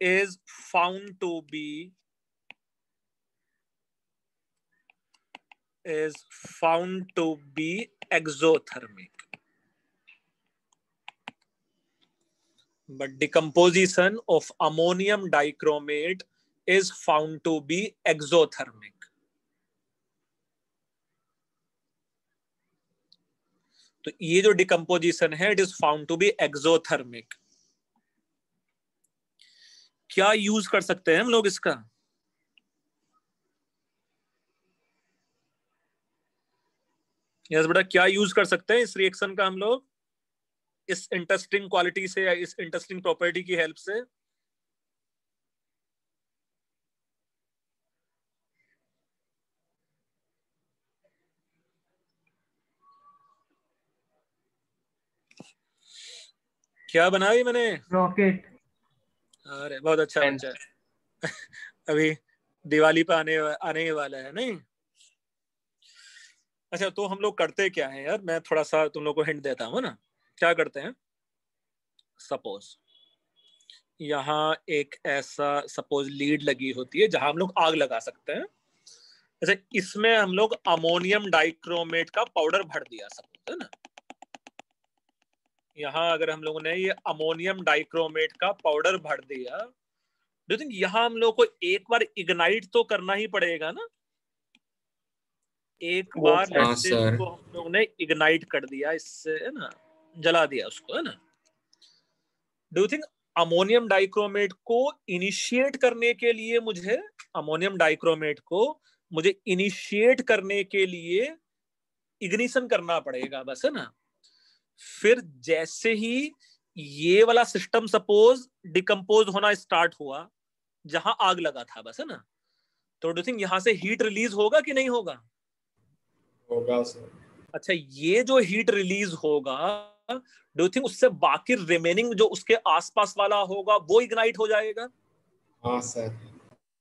is found to be is found to be exothermic. But decomposition of ammonium dichromate is found to be exothermic तो ये जो decomposition है it is found to be exothermic क्या use कर सकते हैं हम लोग इसका? यस बेटा, क्या यूज़ कर सकते हैं इस रिएक्शन का हम लोग? इस इंटरेस्टिंग क्वालिटी से या इस इंटरेस्टिंग प्रॉपर्टी की हेल्प से? क्या बना बनाई मैंने? रॉकेट अरे बहुत अच्छा. बच्चा अभी दिवाली पे आने आने ही वाला है नहीं? अच्छा तो हम लोग करते क्या है यार? मैं थोड़ा सा तुम लोग को हिंट देता हूँ ना? क्या करते हैं? सपोज़ यहाँ एक ऐसा सपोज़ लीड लगी होती है जहाँ हम लोग आग लगा सकते हैं। अच्छा इसमें हम लोग अमोनियम डाइक्रोमेट का पाउडर भर दिया सपोज़ है ना? यहाँ अगर हम लोगों ने ये अमोनियम डाइक्रोमेट का पाउडर भर दिया डू थिंक यहाँ हम लोग को एक बार इग्नाइट तो करना ही पड़ेगा ना? एक बार हाँ. इसको हम लोग ने इग्नाइट कर दिया इससे है ना? जला दिया उसको है ना? डू थिंक अमोनियम डाइक्रोमेट को इनिशिएट करने के लिए मुझे अमोनियम डाइक्रोमेट को मुझे इनिशिएट करने के लिए इग्निशन करना पड़ेगा बस है ना? फिर जैसे ही ये वाला सिस्टम सपोज़ डिकम्पोज होना स्टार्ट हुआ जहाँ आग लगा था बस है ना? तो डू थिंक यहाँ से हीट रिलीज़ होगा कि नहीं होगा? होगा सर। अच्छा ये जो हीट रिलीज़ होगा डू थिंक उससे बाकी रिमेनिंग जो उसके आसपास वाला होगा वो इग्नाइट हो जाएगा? हाँ सर।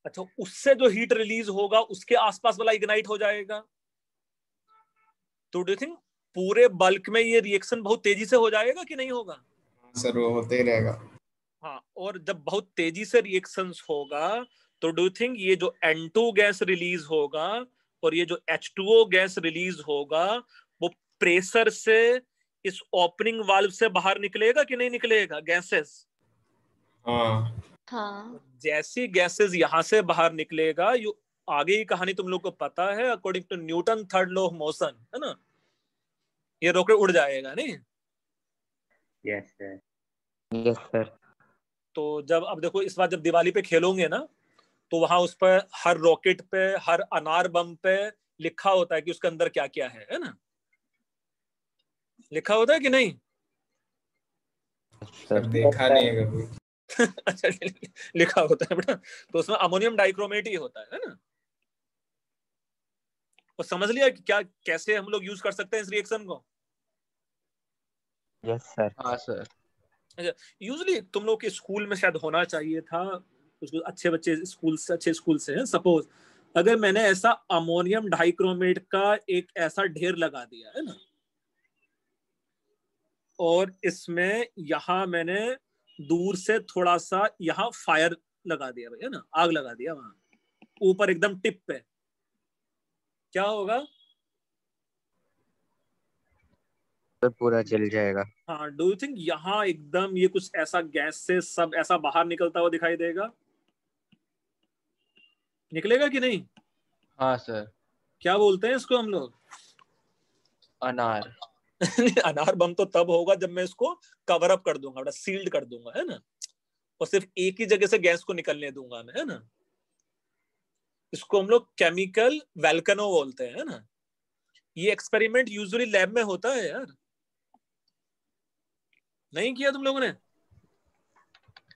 अच्छा उससे जो हीट रिलीज़ होगा उसके आसपास वाला इग्नाइट हो जाएगा? तो डू थिंक पूरे बल्क में ये रिएक्शन बहुत तेज़ी से हो जाएगा कि नहीं होगा? हाँ सर वो होते ही रहेगा। हाँ और जब बहुत तेज़ी से रिएक्शन होगा तो डू थिंक ये जो N2 गैस रिलीज़ होगा और ये जो H2O गैस रिलीज़ होगा वो प्रेशर से इस ओपनिंग वाल्व से बाहर निकलेगा कि नहीं निकलेगा? गैसेस हाँ। हाँ। जैसी गैसेस यहाँ से बाहर निकलेगा यू आगे की कहानी तुम लोग को पता है according to Newton third law of motion है ना? ये रॉकेट उड़ जाएगा नहीं? यस सर यस सर तो जब अब देखो इस बार जब दिवाली पे खेलोगे ना तो वहाँ उस पर हर रॉकेट पे हर अनार बम पे लिखा होता है कि उसके अंदर क्या क्या है है ना? लिखा होता है कि नहीं? सर देखा नहीं है कभी। अच्छा लिखा होता है बेटा। तो उसमें अमोनियम डाइक्रोमेट ही होता है ना? और समझ लिया कि क्या कैसे हम लोग यूज़ कर सकते हैं इस रिएक्शन को? यस सर हाँ सर यूजली तुम लोग के स्कूल में शायद होना चाहिए था कुछ कुछ अच्छे बच्चे स्कूल से अच्छे स्कूल से हैं सपोज़ अगर मैंने ऐसा अमोनियम डाइक्रोमेट का एक ऐसा ढेर लगा दिया है ना? और इसमें यहाँ मैंने दूर से थोड़ा सा यहाँ फायर लगा दिया भैया ना? आग लगा दिया वहाँ ऊपर एकदम टिप पे। क्या होगा? तो पूरा जल जाएगा। हाँ डू यू थिंक यहाँ एकदम ये कुछ ऐसा गैस से सब ऐसा बाहर निकलता हुआ दिखाई देगा? निकलेगा कि नहीं? हाँ सर। क्या बोलते हैं इसको हम लोग? अनार। अनार बम तो तब होगा जब मैं इसको कवर अप कर दूँगा सील्ड कर दूँगा है ना? और सिर्फ़ एक ही जगह से गैस को निकलने दूँगा मैं है ना? इसको हम लोग केमिकल वेल्कनो बोलते हैं ना? ये एक्सपेरिमेंट यूजुअली लैब में होता है यार। नहीं किया तुम लोगों ने?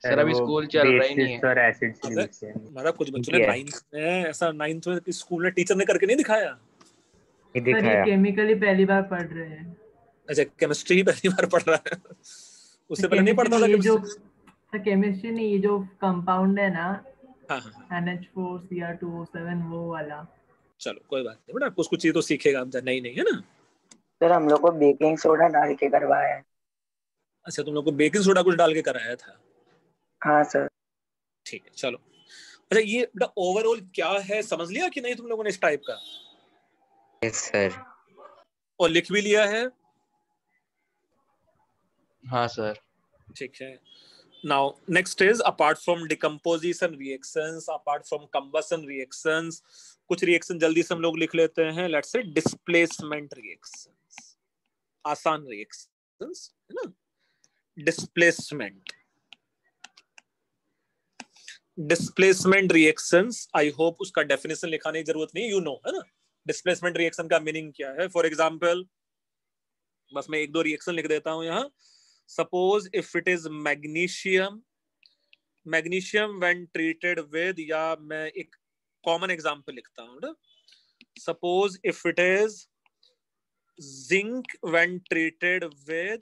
सर अभी स्कूल चल रहा ही नहीं है। मतलब कुछ बच्चों ने नाइन्थ में ऐसा नाइन्थ में स्कूल में टीचर ने करके नहीं दिखाया? केमिकली पहली बार पढ़ रहे हैं। अच्छा केमिस्ट्री ही पहली बार पढ़ रहा है। उससे पहले नहीं पढ़ता था केमिस्ट्री नहीं ये जो कंपाउंड है ना हाँ हाँ NH4Cr2O7 वो वाला। चलो कोई बात नहीं बेटा कुछ कुछ चीज़ तो सीखेगा अब नहीं नहीं है ना? सर हम लोग को बेकिंग सोडा डाल के करवाया। है अच्छा तुम लोग को बेकिंग सोडा कुछ डाल के कराया था? हाँ सर। ठीक है चलो। अच्छा ये बेटा ओवरऑल क्या है? समझ लिया कि नहीं तुम लोगों ने इस टाइप का? यस सर और लिख भी लिया है? हाँ सर। ठीक है। Now, next is, apart from decomposition reactions, apart from combustion reactions, कुछ रिएक्शन जल्दी से हम लोग लिख लेते हैं लेट्स से डिस्प्लेसमेंट रिएक्शंस आसान रिएक्शंस है ना? Displacement displacement reactions I hope उसका डेफिनेशन लिखाने की ज़रूरत नहीं यू नो है ना? डिस्प्लेसमेंट रिएक्शन का मीनिंग क्या है? फॉर एग्जांपल बस मैं एक दो रिएक्शन लिख देता हूँ यहाँ। Suppose if it is magnesium magnesium when treated with या मैं एक common example लिखता हूँ suppose if it is zinc when treated with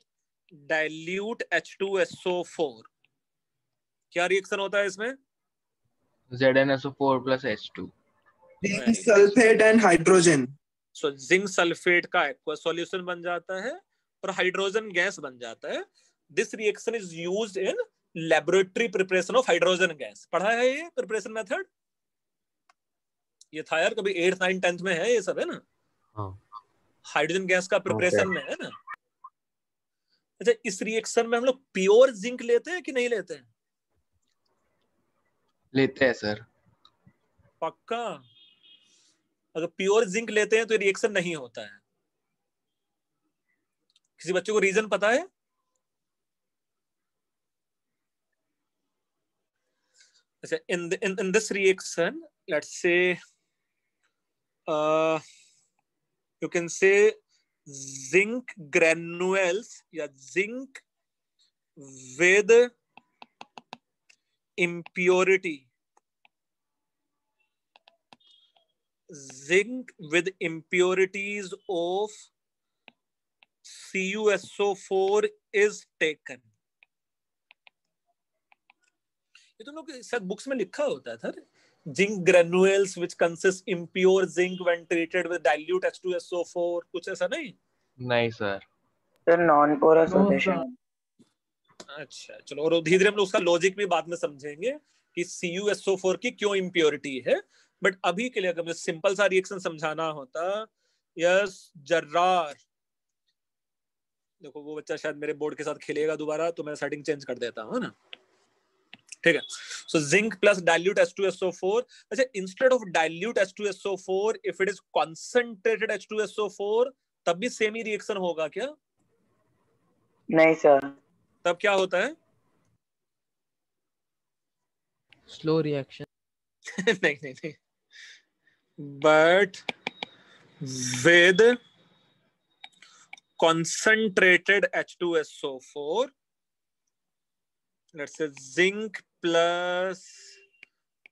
dilute H2SO4 क्या रिएक्शन होता है इसमें ZnSO4 plus H2 Zinc sulfate and hydrogen. So zinc sulphate का एक्वा सॉल्यूशन बन जाता है और हाइड्रोजन गैस बन जाता है। This reaction is use in laboratory preparation of hydrogen gas पढ़ा है ये प्रिपरेशन मेथड ये था यार कभी एट्थ नाइन टेंथ में है ये सब है ना? हाइड्रोजन गैस का प्रिपरेशन में है ना? अच्छा इस रिएक्शन में हम लोग प्योर जिंक लेते हैं कि नहीं लेते हैं? लेते हैं सर पक्का? अगर प्योर जिंक लेते हैं तो रिएक्शन नहीं होता है। किसी बच्चे को रीजन पता है? अच्छा in in in this reaction let's say you can say zinc granules या zinc with impurity. Zinc with impurities of CuSO4 is taken. ये तुम लोग के शायद बुक्स में लिखा होता था zinc granules which consist impure zinc when treated with dilute H2SO4 कुछ ऐसा नहीं? नहीं सर सर नॉन पोरस होते. अच्छा चलो और धीरे धीरे हम लोग उसका लॉजिक भी बाद में समझेंगे कि CuSO4 की क्यों इम्प्योरिटी है। बट अभी के लिए अगर मुझे सिंपल सा रिएक्शन समझाना होता यस जर्रार। देखो वो बच्चा शायद मेरे बोर्ड के साथ खेलेगा दोबारा तो मैं सेटिंग चेंज कर देता हूँ ना? ठीक है? So zinc plus dilute H2SO4 अच्छा instead of dilute H2SO4 if it is concentrated H2SO4 तब भी सेम ही रिएक्शन होगा क्या? नहीं सर तब क्या होता है? स्लो रिएक्शन नहीं नहीं नहीं. But with concentrated H2SO4 let's say zinc plus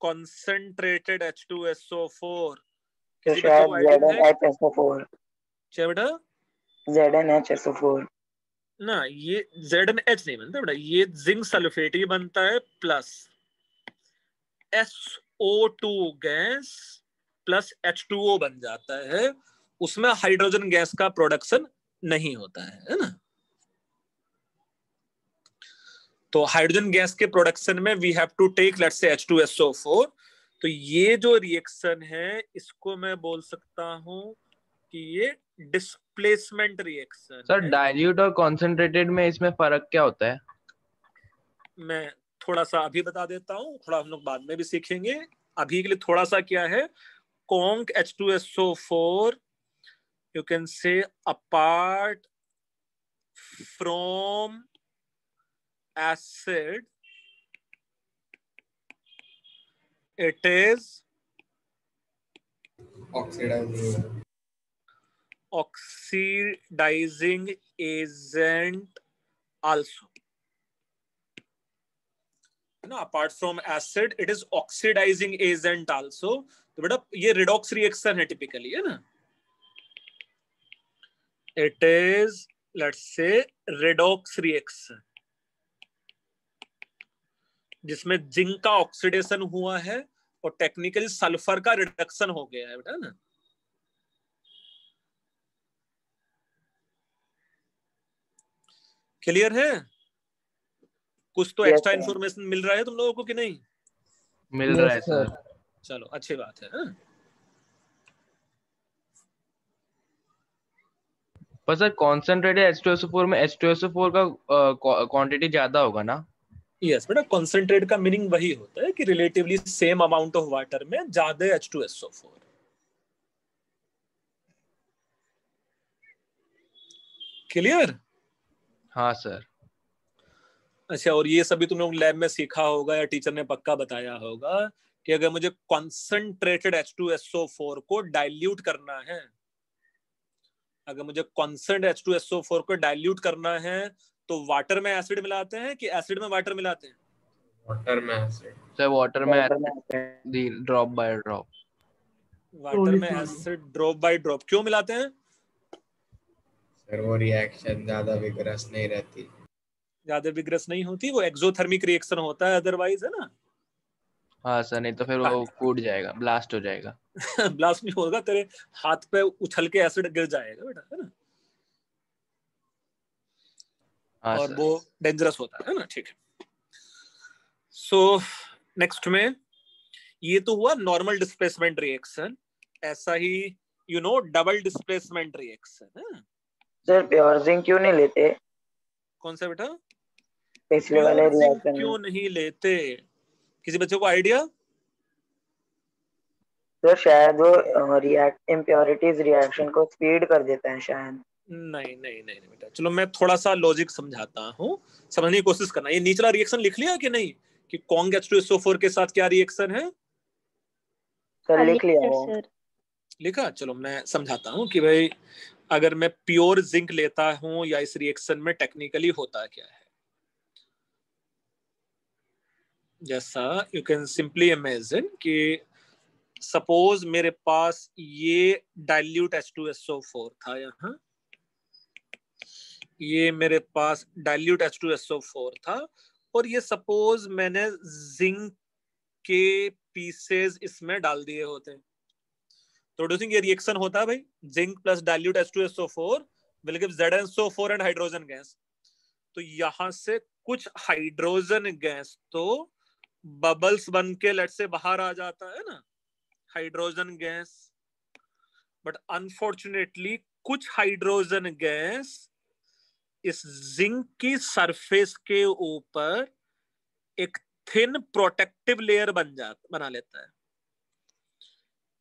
concentrated H2SO4 तो किसी बच्चे को शायद आइडिया ZnHSO4 क्या बेटा? ZnHSO4 ना ये ZnH नहीं बनता बेटा ये जिंक सल्फेट ही बनता है plus SO2 gas plus H2O बन जाता है। उसमें हाइड्रोजन गैस का प्रोडक्शन नहीं होता है है ना? तो हाइड्रोजन गैस के प्रोडक्शन में we have to take let's say H2SO4 तो ये जो रिएक्शन है इसको मैं बोल सकता हूँ कि ये डिस्प्लेसमेंट रिएक्शन सर डाइल्यूट और कॉन्सेंट्रेटेड में इसमें फ़र्क क्या होता है? मैं थोड़ा सा अभी बता देता हूँ थोड़ा हम लोग बाद में भी सीखेंगे। अभी के लिए थोड़ा सा क्या है? Conc H two S O four you can say apart from acid, it is Oxidizing. oxidizing agent also ना apart from acid it is oxidizing agent also तो बेटा, ये रिडॉक्स रिएक्शन है टिपिकली है ना it is let's say redox reaction जिसमें zinc का oxidation हुआ है और टेक्निकली सल्फ़र का रिडक्शन हो गया है बेटा ना। क्लियर है? कुछ तो एक्स्ट्रा. इंफॉर्मेशन मिल रहा है तुम लोगों को कि नहीं? मिल रहा है सर चलो अच्छी बात है हाँ? पर सर कॉन्सेंट्रेटेड H2SO4 में H2SO4 का क्वांटिटी ज़्यादा होगा ना? यस बेटा कॉन्सेंट्रेट का मीनिंग वही होता है कि relatively same amount of water में ज़्यादा H2SO4 क्लियर हाँ सर अच्छा और ये सभी तुम लोग लैब में सीखा होगा या टीचर ने पक्का बताया होगा कि अगर मुझे कॉन्सेंट्रेटेड H2SO4 को डाइल्यूट करना है अगर मुझे कॉन्सेंट H2SO4 को डाइल्यूट करना है तो वाटर में एसिड मिलाते हैं कि एसिड में वाटर मिलाते हैं? Water में acid. सर वाटर में में ड्रॉप बाय ड्रॉप वाटर में एसिड ड्रॉप बाय ड्रॉप क्यों मिलाते हैं? सर वो रिएक्शन ज़्यादा विगरस नहीं रहती। ज़्यादा विग्रस नहीं होती वो एक्सोथर्मिक रिएक्शन होता है अदरवाइज़ है ना? हाँ सर नहीं तो फिर वो फूट जाएगा ब्लास्ट हो जाएगा। ब्लास्ट नहीं होगा तेरे हाथ पे उछल के एसिड गिर जाएगा बेटा है ना? हाँ और वो डेंजरस होता है ना? ठीक है। सो नेक्स्ट में ये तो हुआ नॉर्मल डिस्प्लेसमेंट रिएक्शन ऐसा ही you know double displacement reaction है सर प्योर जिंक क्यों नहीं लेते? कौन सा बेटा? पिछले वाले रिएक्शन क्यों नहीं लेते? किसी बच्चे को आइडिया सर शायद वो रिएक्ट इम्प्योरिटीज रिएक्शन को स्पीड कर देता है शायद। नहीं नहीं नहीं बेटा। चलो मैं थोड़ा सा लॉजिक समझाता हूँ। समझने की कोशिश करना। ये निचला रिएक्शन लिख लिया कि नहीं? कि कॉन्ग एच टू फोर के साथ क्या रिएक्शन है? सर लिख लिया sir. लिखा? चलो मैं समझाता हूँ कि भाई अगर मैं प्योर जिंक लेता हूँ या इस रिएक्शन में टेक्निकली होता क्या है? जैसा यू कैन सिंपली इमेजिन कि सपोज़ मेरे पास ये डाइल्यूट H2SO4 था यहाँ। ये मेरे पास dilute H two S O four था और ये सपोज़ मैंने जिंक के पीसेस इसमें डाल दिए होते। तो डू थिंक ये रिएक्शन होता है भाई zinc plus dilute H two S O four will give Z S O four and hydrogen gas तो यहाँ से कुछ हाइड्रोजन गैस तो बबल्स बन के लेट से बाहर आ जाता है ना हाइड्रोजन गैस बट अनफॉर्चुनेटली कुछ हाइड्रोजन गैस इस जिंक की सरफेस के ऊपर एक थिन प्रोटेक्टिव लेयर बन जा, बना लेता है।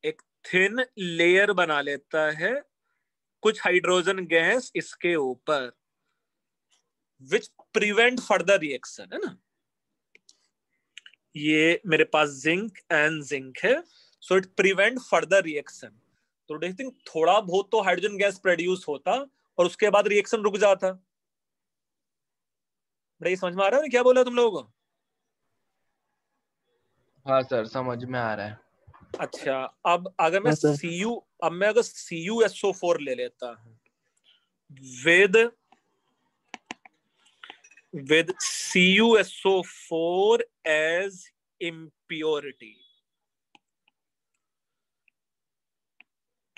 एक थिन लेयर बना लेता है कुछ हाइड्रोजन गैस इसके ऊपर विच प्रिवेंट फर्दर रिएक्शन है ना? ये मेरे पास जिंक एंड जिंक है। So it prevent further reaction तो डू थिंक थोड़ा बहुत तो हाइड्रोजन गैस प्रोड्यूस होता और उसके बाद रिएक्शन रुक जाता? बड़ा समझ में आ रहा है क्या बोला तुम लोगों को? हाँ सर समझ में आ रहा है। अच्छा अब अगर मैं सी यू अब मैं अगर C U S O four ले लेता हूँ with with CuSO4 as impurity.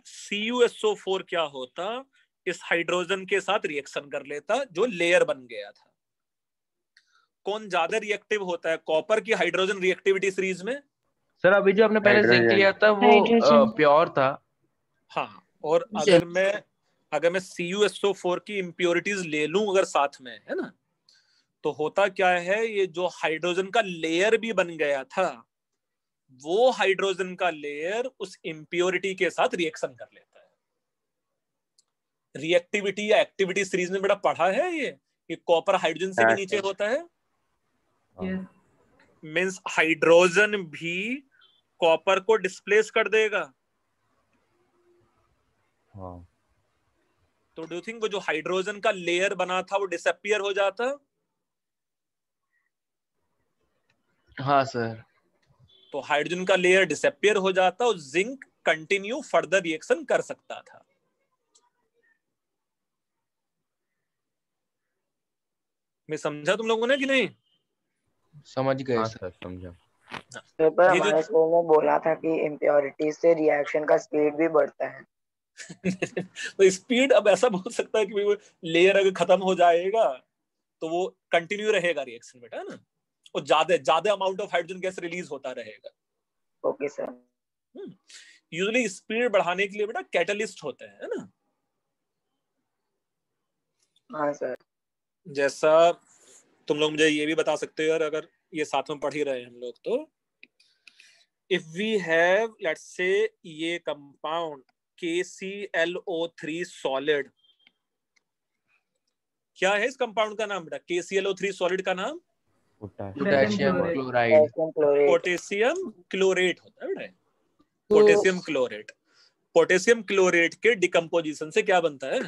CuSO4 क्या होता? इस हाइड्रोजन के साथ रिएक्शन कर लेता जो लेयर बन गया था। कौन ज़्यादा रिएक्टिव होता है? कॉपर की हाइड्रोजन रिएक्टिविटी सीरीज़ में? सर अभी जो आपने पहले जिंक लिया था वो प्योर था। हाँ और अगर मैं अगर मैं CuSO4 की इम्प्योरिटीज ले लूँ अगर साथ में है ना? तो होता क्या है ये जो हाइड्रोजन का लेयर भी बन गया था वो हाइड्रोजन का लेयर उस इम्प्योरिटी के साथ रिएक्शन कर लेता है। रिएक्टिविटी या एक्टिविटी सीरीज़ में बेटा पढ़ा है ये कि कॉपर हाइड्रोजन से भी नीचे होता है? मीन्स हाइड्रोजन भी कॉपर को डिस्प्लेस कर देगा। हाँ। तो डू थिंक वो जो हाइड्रोजन का लेयर बना था वो डिसअपियर हो जाता? हाँ सर। तो हाइड्रोजन का लेयर डिसअपियर हो जाता और जिंक कंटिन्यू फर्दर रिएक्शन कर सकता था। मैं समझा तुम लोगों ने कि नहीं? समझ गए हाँ सर। समझा। तो पर हमारे स्कूल में बोला था कि इम्प्योरिटीज से रिएक्शन का स्पीड भी बढ़ता है। तो स्पीड अब ऐसा बोल सकता है कि लेयर अगर खत्म हो जाएगा तो वो कंटिन्यू रहेगा रिएक्शन बेटा है ना? और ज़्यादा ज़्यादा amount of hydrogen gas release होता रहेगा। ओके सर यूजुअली स्पीड बढ़ाने के लिए बेटा कैटलिस्ट होते हैं है ना? हाँ सर जैसा तुम लोग मुझे ये भी बता सकते हो यार अगर ये साथ में पढ़ ही रहे हैं हम लोग तो। If we have let's say ये कंपाउंड KClO3 सॉलिड क्या है इस कंपाउंड का नाम बेटा? KClO3 सॉलिड का नाम? Potassium chloride. Chlorate potassium chlorate होता है बेटा. Potassium chlorate. पोटेशियम क्लोरेट के डिकम्पोजिशन से क्या बनता है?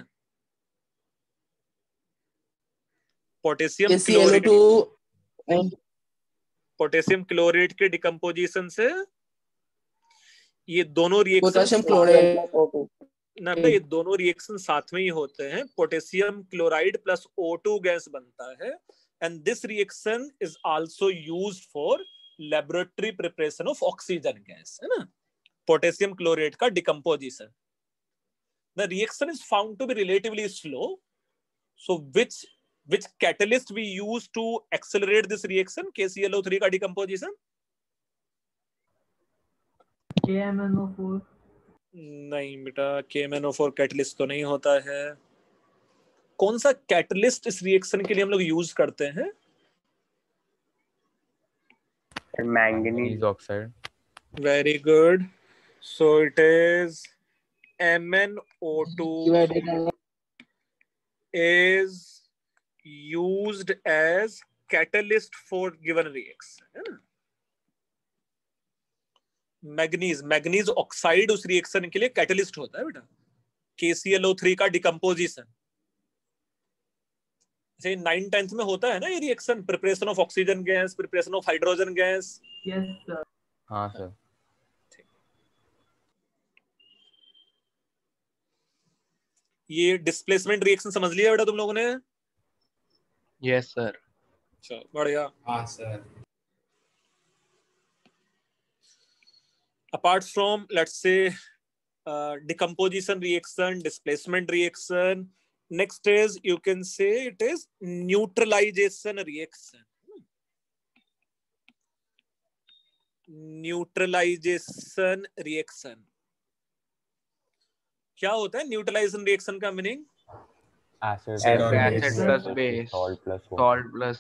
पोटेशियम क्लोरेट पोटेशियम क्लोरेट के डिकम्पोजिशन से ये दोनों रिएक्शन ना ये दोनों रिएक्शन साथ में ही होते हैं। Potassium chloride plus O2 gas बनता है। And this reaction is also used for laboratory preparation of oxygen gas है ना? पोटेशियम क्लोरेट का decomposition the reaction is found to be relatively slow so which which catalyst we use to accelerate this reaction? KClO3 का decomposition? KMNO4 नहीं बेटा KMNO4 catalyst तो नहीं होता है। कौन सा कैटलिस्ट इस रिएक्शन के लिए हम लोग यूज़ करते हैं? Manganese oxide very good so it is MnO2 is used as catalyst for given reaction है ना? मैग्नीज मैग्नीज ऑक्साइड उस रिएक्शन के लिए कैटलिस्ट होता है बेटा। KClO3 का डिकम्पोजिशन जैसे नाइन टेंथ में होता है ना ये reaction preparation of oxygen gas preparation of hydrogen gas हाँ सर ये डिस्प्लेसमेंट रिएक्शन समझ लिया बेटा तुम लोगों ने? यस सर अच्छा बढ़िया। हाँ sir from let's say uh, decomposition reaction displacement reaction next is you can say it is neutralization reaction neutralisation reaction क्या होता है न्यूट्रलाइजेशन रिएक्शन का meaning Acid acid plus base salt plus water. salt plus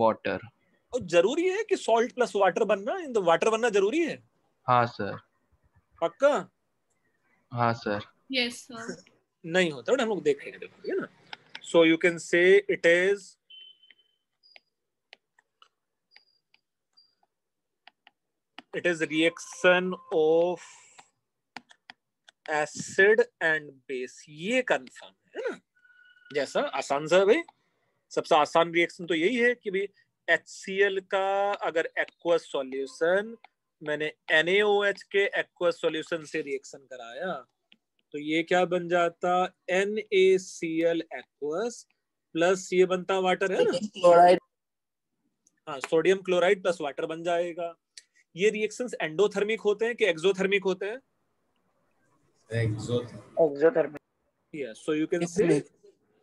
water और ज़रूरी है कि salt plus water बनना in the water बनना ज़रूरी है हाँ सर पक्का हाँ सर Yes, sir. नहीं होता बट हम लोग देखेंगे देखो, ठीक है ना? So you can say it is it is reaction of acid and base. ये कंफर्म है ना? जैसा आसान सा भाई। सबसे आसान रिएक्शन तो यही है कि भाई HCl का अगर एक्वस सॉल्यूशन मैंने NaOH के एक्वस सॉल्यूशन से रिएक्शन कराया तो ये क्या बन जाता? N A C L aqueous plus ये बनता वाटर है ना? क्लोराइड हाँ सोडियम क्लोराइड प्लस वाटर बन जाएगा। ये रिएक्शंस एंडोथर्मिक होते हैं कि एक्सोथर्मिक होते हैं? Exothermic yes so you can say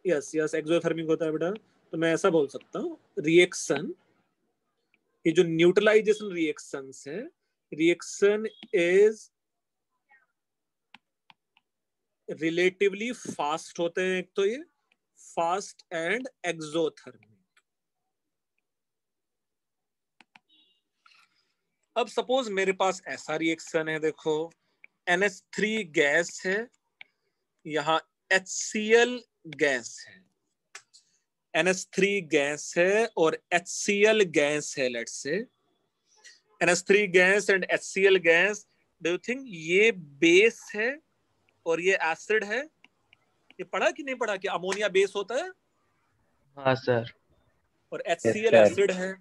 yes yes exothermic होता है बेटा। तो मैं ऐसा बोल सकता हूँ रिएक्शन ये जो न्यूट्रलाइजेशन रिएक्शंस है रिएक्शन इज़ रिलेटिवली फास्ट होते हैं एक तो ये फास्ट एंड एक्सोथर्मिक अब सपोज़ मेरे पास ऐसा रिएक्शन है, देखो NH3 गैस है, यहाँ HCl गैस है। NH3 गैस है और HCl गैस है let's say NH3 gas and HCl gas do you think ये बेस है और ये एसिड है। ये पढ़ा कि नहीं पढ़ा कि अमोनिया बेस होता है? हाँ सर और HCl sir. एसिड है।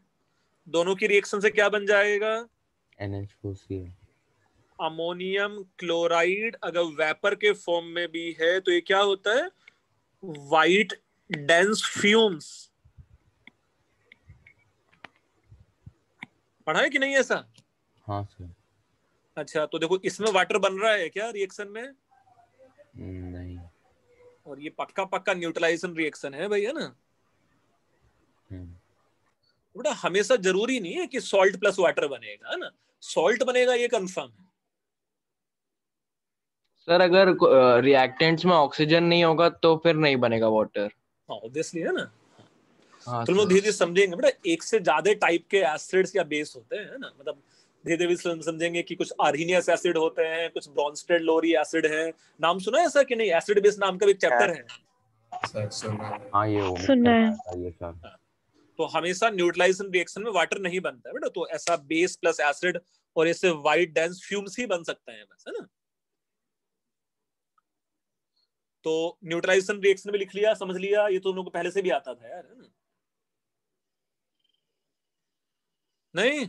दोनों की रिएक्शन से क्या बन जाएगा? NH4Cl. अमोनियम क्लोराइड अगर वेपर के फॉर्म में भी है तो ये क्या होता है? वाइट डेंस फ्यूम्स पढ़ा है कि नहीं ऐसा? हाँ सर अच्छा तो देखो इसमें वाटर बन रहा है क्या रिएक्शन में? नहीं। और ये पक्का पक्का न्यूट्रलाइजेशन रिएक्शन है भाई है ना? हम्म, बेटा हमेशा ज़रूरी नहीं है कि सॉल्ट प्लस वाटर बनेगा है ना? सॉल्ट बनेगा ये कंफर्म है। सर अगर रिएक्टेंट्स में ऑक्सीजन नहीं होगा तो फिर नहीं बनेगा वाटर हाँ ऑब्वियसली है ना? हाँ तुम लोग धीरे धीरे समझेंगे बेटा एक से ज़्यादा टाइप के एसिड्स या बेस होते हैं ना? मतलब धीरे धीरे सम- समझेंगे कि कुछ आर्हीनियस एसिड होते हैं कुछ ब्रॉन्स्टेड लोरी एसिड है। नाम सुना है ऐसा कि नहीं? एसिड बेस नाम का भी एक चैप्टर है। सर सुना हाँ। ये सुना है। सर। तो हमेशा न्यूट्रलाइजेशन रिएक्शन में वाटर नहीं बनता है बेटा तो ऐसा बेस प्लस एसिड और इससे वाइट डेंस फ्यूम्स ही बन सकते हैं बस है ना? तो न्यूट्रलाइजेशन रिएक्शन में लिख लिया समझ लिया ये तो तुम लोग को पहले से भी आता था यार है ना? नहीं?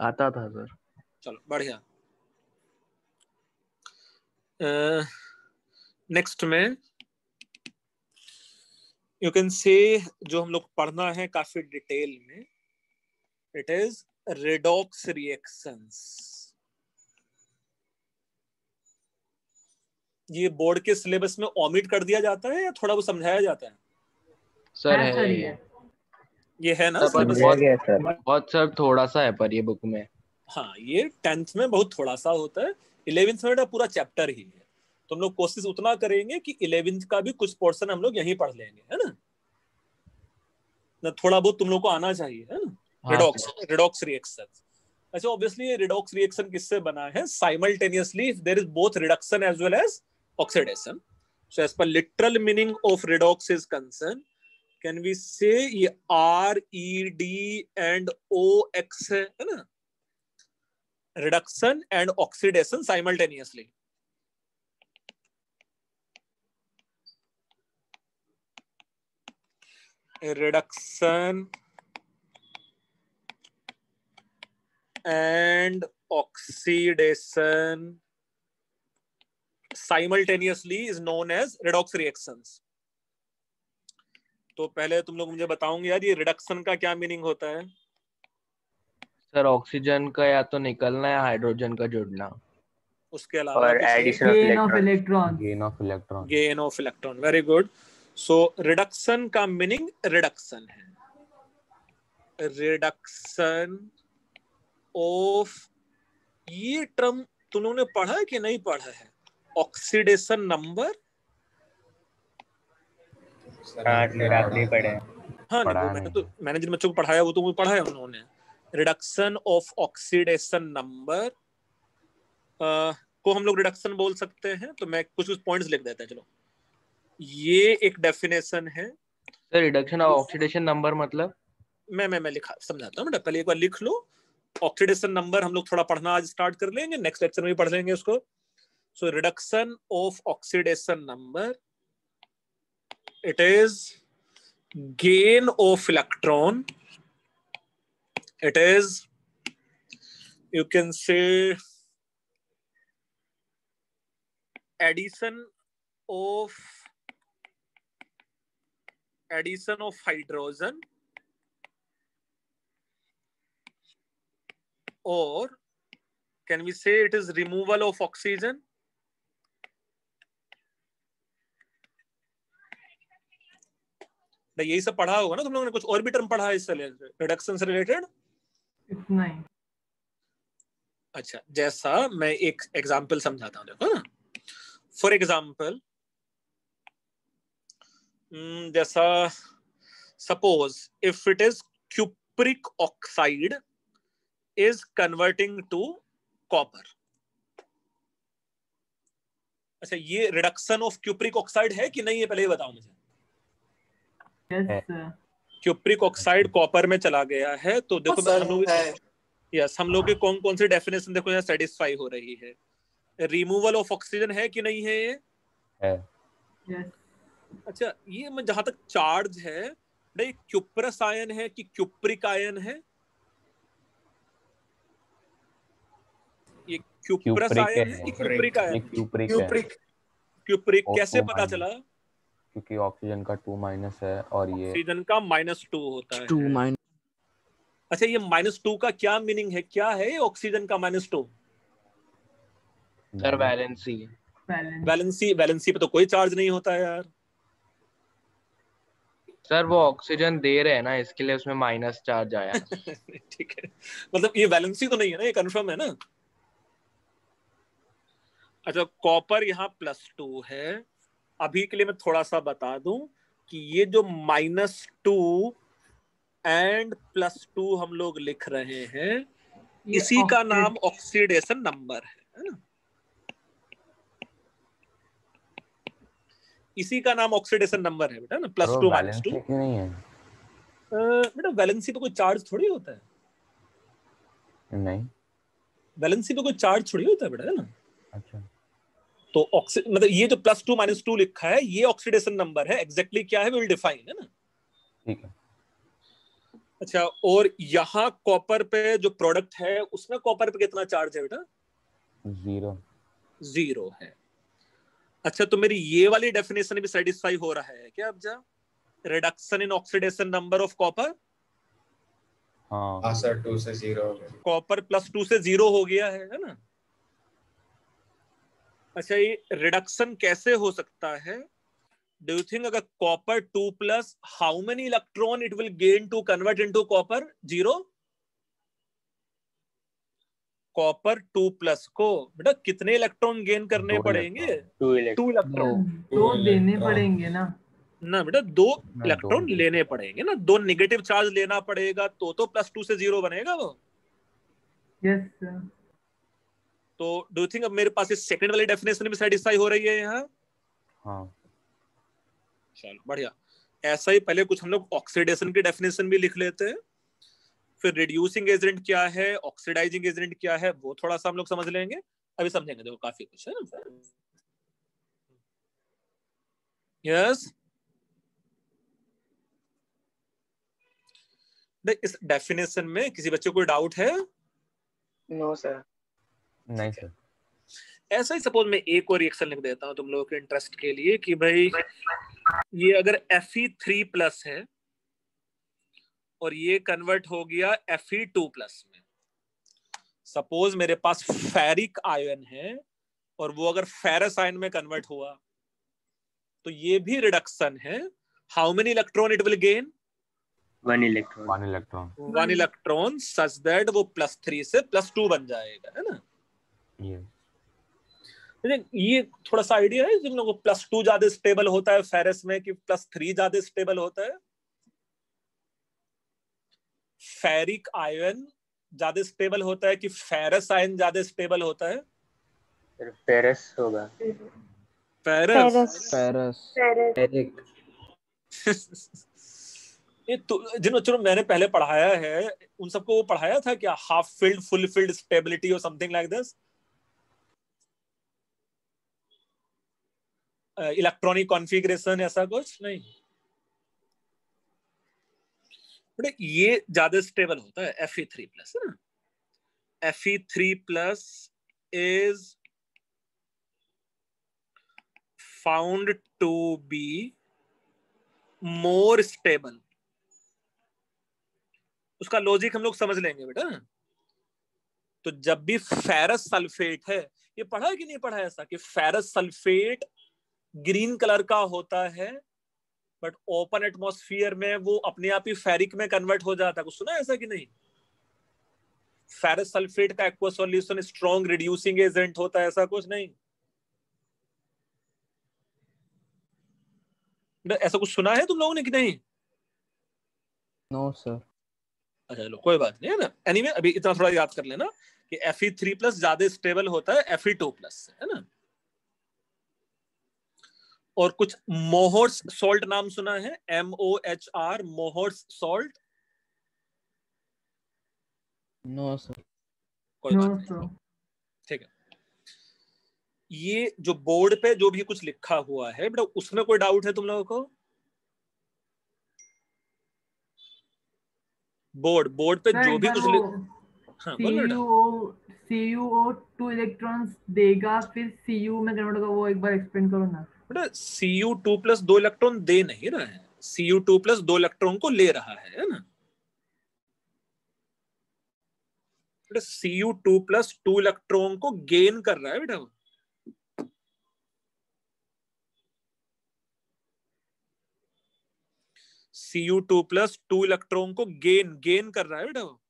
आता था सर। चलो बढ़िया। नेक्स्ट uh, में यू कैन से जो हम लोग पढ़ना है काफ़ी डिटेल में इट इज़ रेडॉक्स रिएक्शंस ये बोर्ड के सिलेबस में ऑमिट कर दिया जाता है या थोड़ा वो समझाया जाता है? सर है है। सर ये है ना सर, सर? थोड़ा सा है पर ये बुक में। हाँ ये टेंथ में बहुत थोड़ा सा होता है। इलेवेंथ में पूरा चैप्टर ही है। तो हम लोग कोशिश उतना करेंगे कि इलेवेंथ का भी कुछ पोर्शन हम लोग यहीं पढ़ लेंगे है ना? ना थोड़ा बहुत तुम लोग को आना चाहिए है ना? रिडॉक्स रिडॉक्स रिएक्शन अच्छा ऑब्वियसली ये रिडॉक्स रिएक्शन किससे बना है? Simultaneously there is both reduction as well as oxidation so as per literal meaning of redox is concern can we say ये R E D and O X है है ना reduction and oxidation simultaneously. A reduction and oxidation simultaneously is known as redox reactions तो पहले तुम लोग मुझे बताओगे यार ये रिडक्शन का क्या मीनिंग होता है? सर ऑक्सीजन का या तो निकलना या हाइड्रोजन का जुड़ना। उसके अलावा of electrons. electrons gain of electron gain of electron very good so reduction का मीनिंग रिडक्शन है। रिडक्शन ऑफ़ ये टर्म तुम लोगों ने पढ़ा है कि नहीं पढ़ा है? ऑक्सीडेशन नंबर हाँ पढ़ा मैंने तो मैंने जिन बच्चों को पढ़ाया वो तो मुझे पढ़ा उन्होंने। रिडक्शन ऑफ़ ऑक्सीडेशन नंबर को हम लोग रिडक्शन बोल सकते हैं तो मैं कुछ कुछ पॉइंट्स लिख देते हैं चलो। ये एक डेफिनेशन है। Sir reduction of oxidation number मतलब? मैं मैं मैं लिखा समझाता हूँ पहले एक बार लिख लो। ऑक्सीडेशन नंबर हम लोग थोड़ा पढ़ना आज स्टार्ट कर लेंगे नेक्स्ट लेक्चर में भी पढ़ लेंगे उसको। So reduction of oxidation number it is gain of electron. It is you can say addition of addition of hydrogen or can we say it is removal of oxygen? यही सब पढ़ा होगा ना तुम लोगों ने कुछ और भी टर्म पढ़ा है इससे रिडक्शन से रिलेटेड इतना अच्छा जैसा मैं एक एग्ज़ाम्पल समझाता हूँ देखो ना। फॉर एग्ज़ाम्पल जैसा suppose if it is cupric oxide is converting to copper अच्छा ये रिडक्शन ऑफ़ क्यूप्रिक ऑक्साइड है कि नहीं ये पहले ही बताओ मुझे। क्यूप्रिक ऑक्साइड कॉपर में चला गया है तो देखो सर, हम लोग यस हम लोग की कौन कौन सी डेफिनेशन देखो यहाँ सेटिस्फाई हो रही है। रिमूवल ऑफ़ ऑक्सीजन है कि नहीं है ये? है। अच्छा ये मैं जहाँ तक चार्ज है नहीं क्यूप्रस आयन है कि क्यूप्रिक आयन है? ये क्यूप्रस क्यूप्रिक आयन है। कि cupric ion cupric cupric cupric कैसे पता चला? क्योंकि ऑक्सीजन का टू माइनस है और ये ऑक्सीजन का माइनस टू होता है। टू माइनस अच्छा ये माइनस टू का क्या मीनिंग है? क्या है ऑक्सीजन का minus two sir valency valency valency पे तो कोई चार्ज नहीं होता है यार। सर वो ऑक्सीजन दे रहे हैं ना इसके लिए उसमें माइनस चार्ज आया। ठीक है। मतलब ये वैलेंसी तो नहीं है ना ये कंफर्म है ना? अच्छा कॉपर यहाँ प्लस टू है। अभी के लिए मैं थोड़ा सा बता दूँ कि ये जो minus two and plus two हम लोग लिख रहे हैं इसी का नाम ऑक्सीडेशन नंबर है है ना? इसी का नाम ऑक्सीडेशन नंबर है बेटा ना प्लस टू माइनस टू नहीं है। बेटा वैलेंसी पे कोई चार्ज थोड़ी होता है? नहीं। वैलेंसी पे कोई चार्ज थोड़ी होता है बेटा है ना? अच्छा। तो ऑक्सी मतलब ये जो प्लस टू माइनस टू लिखा है ये ऑक्सीडेशन नंबर है. एग्जैक्टली exactly क्या है? विल डिफाइन है ना? ठीक है। अच्छा और यहाँ कॉपर पे जो प्रोडक्ट है उसमें कॉपर पे कितना चार्ज है बेटा? ज़ीरो ज़ीरो है। अच्छा तो मेरी ये वाली डेफिनेशन भी सेटिस्फाई हो रहा है क्या अब जा? Reduction in oxidation number of copper हाँ। हाँ सर टू से ज़ीरो कॉपर प्लस टू से ज़ीरो हो गया है है ना? अच्छा ये रिडक्शन कैसे हो सकता है? डू यू थिंक अगर copper two plus how many electron it will gain to convert into copper zero copper two plus को बेटा कितने इलेक्ट्रॉन गेन करने पड़ेंगे? टू इलेक्ट्रॉन तो देने पड़ेंगे ना। ना बेटा दो दो इलेक्ट्रॉन लेने पड़ेंगे ना। दो नेगेटिव चार्ज लेना पड़ेगा तो तो प्लस टू से ज़ीरो बनेगा वो। यस सर तो डू यू थिंक अब मेरे पास इस सेकंड वाली डेफिनेशन भी सेटिस्फाई हो रही है यहाँ? हाँ। चलो बढ़िया। ऐसा ही पहले कुछ हम लोग ऑक्सीडेशन की डेफिनेशन भी लिख लेते हैं। फिर रिड्यूसिंग एजेंट क्या है ऑक्सीडाइजिंग एजेंट क्या है वो थोड़ा सा हम लोग समझ लेंगे। अभी समझेंगे देखो काफ़ी कुछ है ना। यस इस डेफिनेशन में किसी बच्चे को डाउट है? नो सर नहीं सर ऐसा ही सपोज़ मैं एक और रिएक्शन लिख देता हूँ तुम लोगों के इंटरेस्ट के लिए कि भाई ये अगर एफ़ ई थ्री प्लस है और ये कन्वर्ट हो गया एफ़ ई टू प्लस में। सपोज़ मेरे पास फेरिक आयन है और वो अगर फेरस आयन में कन्वर्ट हुआ तो ये भी रिडक्शन है। How many electron it will gain one electron one electron one electron such that वो प्लस थ्री से प्लस टू बन जाएगा है ना? ये ये थोड़ा सा आइडिया है जिन लोगों को प्लस टू ज़्यादा स्टेबल होता है फेरस में कि प्लस थ्री ज़्यादा स्टेबल होता है। फेरिक आयन ज़्यादा स्टेबल होता है कि फेरस आयन ज़्यादा स्टेबल होता है? फेरस होगा। फेरस पेरस फेरिक ये तो जिन बच्चों ने मैंने पहले पढ़ाया है उन सबको वो पढ़ाया था क्या? Half filled full filled stability और something like this electronic configuration ऐसा कुछ? नहीं। बट ये ज़्यादा स्टेबल होता है एफ़ ई थ्री प्लस है। ना F E three plus is found to be more stable उसका लॉजिक हम लोग समझ लेंगे बेटा। तो जब भी फेरस सल्फेट है ये पढ़ा है कि नहीं पढ़ा है ऐसा कि फेरस सल्फेट ग्रीन कलर का होता है बट ओपन एटमॉस्फेयर में वो अपने आप ही फेरिक में कन्वर्ट हो जाता है। कुछ सुना ऐसा कि नहीं? फेरस सल्फेट का aqua solution strong reducing agent होता है ऐसा कुछ नहीं? ऐसा कुछ सुना है तुम लोगों ने कि नहीं? नो no, सर अच्छा चलो कोई बात नहीं है ना? एनीवे anyway, अभी इतना थोड़ा याद कर लेना कि एफ़ ई थ्री प्लस ज़्यादा स्टेबल होता है एफ़ ई टू प्लस से है ना? और कुछ मोहर्स सॉल्ट नाम सुना है M O H R Mohr's salt. No sir कोई बात नहीं। ठीक है। ये जो बोर्ड पे जो भी कुछ लिखा हुआ है बेटा उसमें कोई डाउट है तुम लोगों को? बोर्ड बोर्ड पे जो भी कुछ लिख हाँ बेटा। CuO CuO टू इलेक्ट्रॉन्स देगा फिर Cu में कन्वर्ट होगा वो एक बार एक्सप्लेन करो ना। बेटा सी यू टू प्लस दो इलेक्ट्रॉन दे नहीं रहा है। सी यू टू प्लस दो इलेक्ट्रॉन को ले रहा है है ना? बेटा C U two plus two electron को गेन कर रहा है बेटा वो। C U two plus two electron को गेन गेन कर रहा है बेटा वो।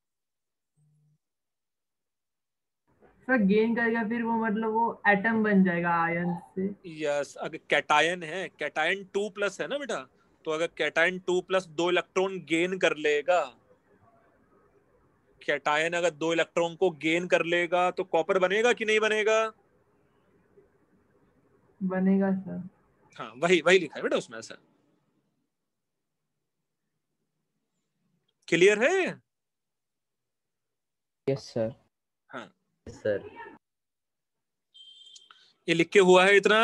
सर गेन करेगा फिर वो मतलब वो एटम बन जाएगा आयन से। यस अगर कैटायन है कैटायन टू प्लस है ना बेटा? तो अगर कैटायन टू प्लस दो इलेक्ट्रॉन गेन कर लेगा कैटायन अगर दो इलेक्ट्रॉन को गेन कर लेगा तो कॉपर बनेगा कि नहीं बनेगा? बनेगा सर हाँ वही वही लिखा है बेटा उसमें सर क्लियर है? यस yes, सर हाँ सर। ये लिख के हुआ है इतना?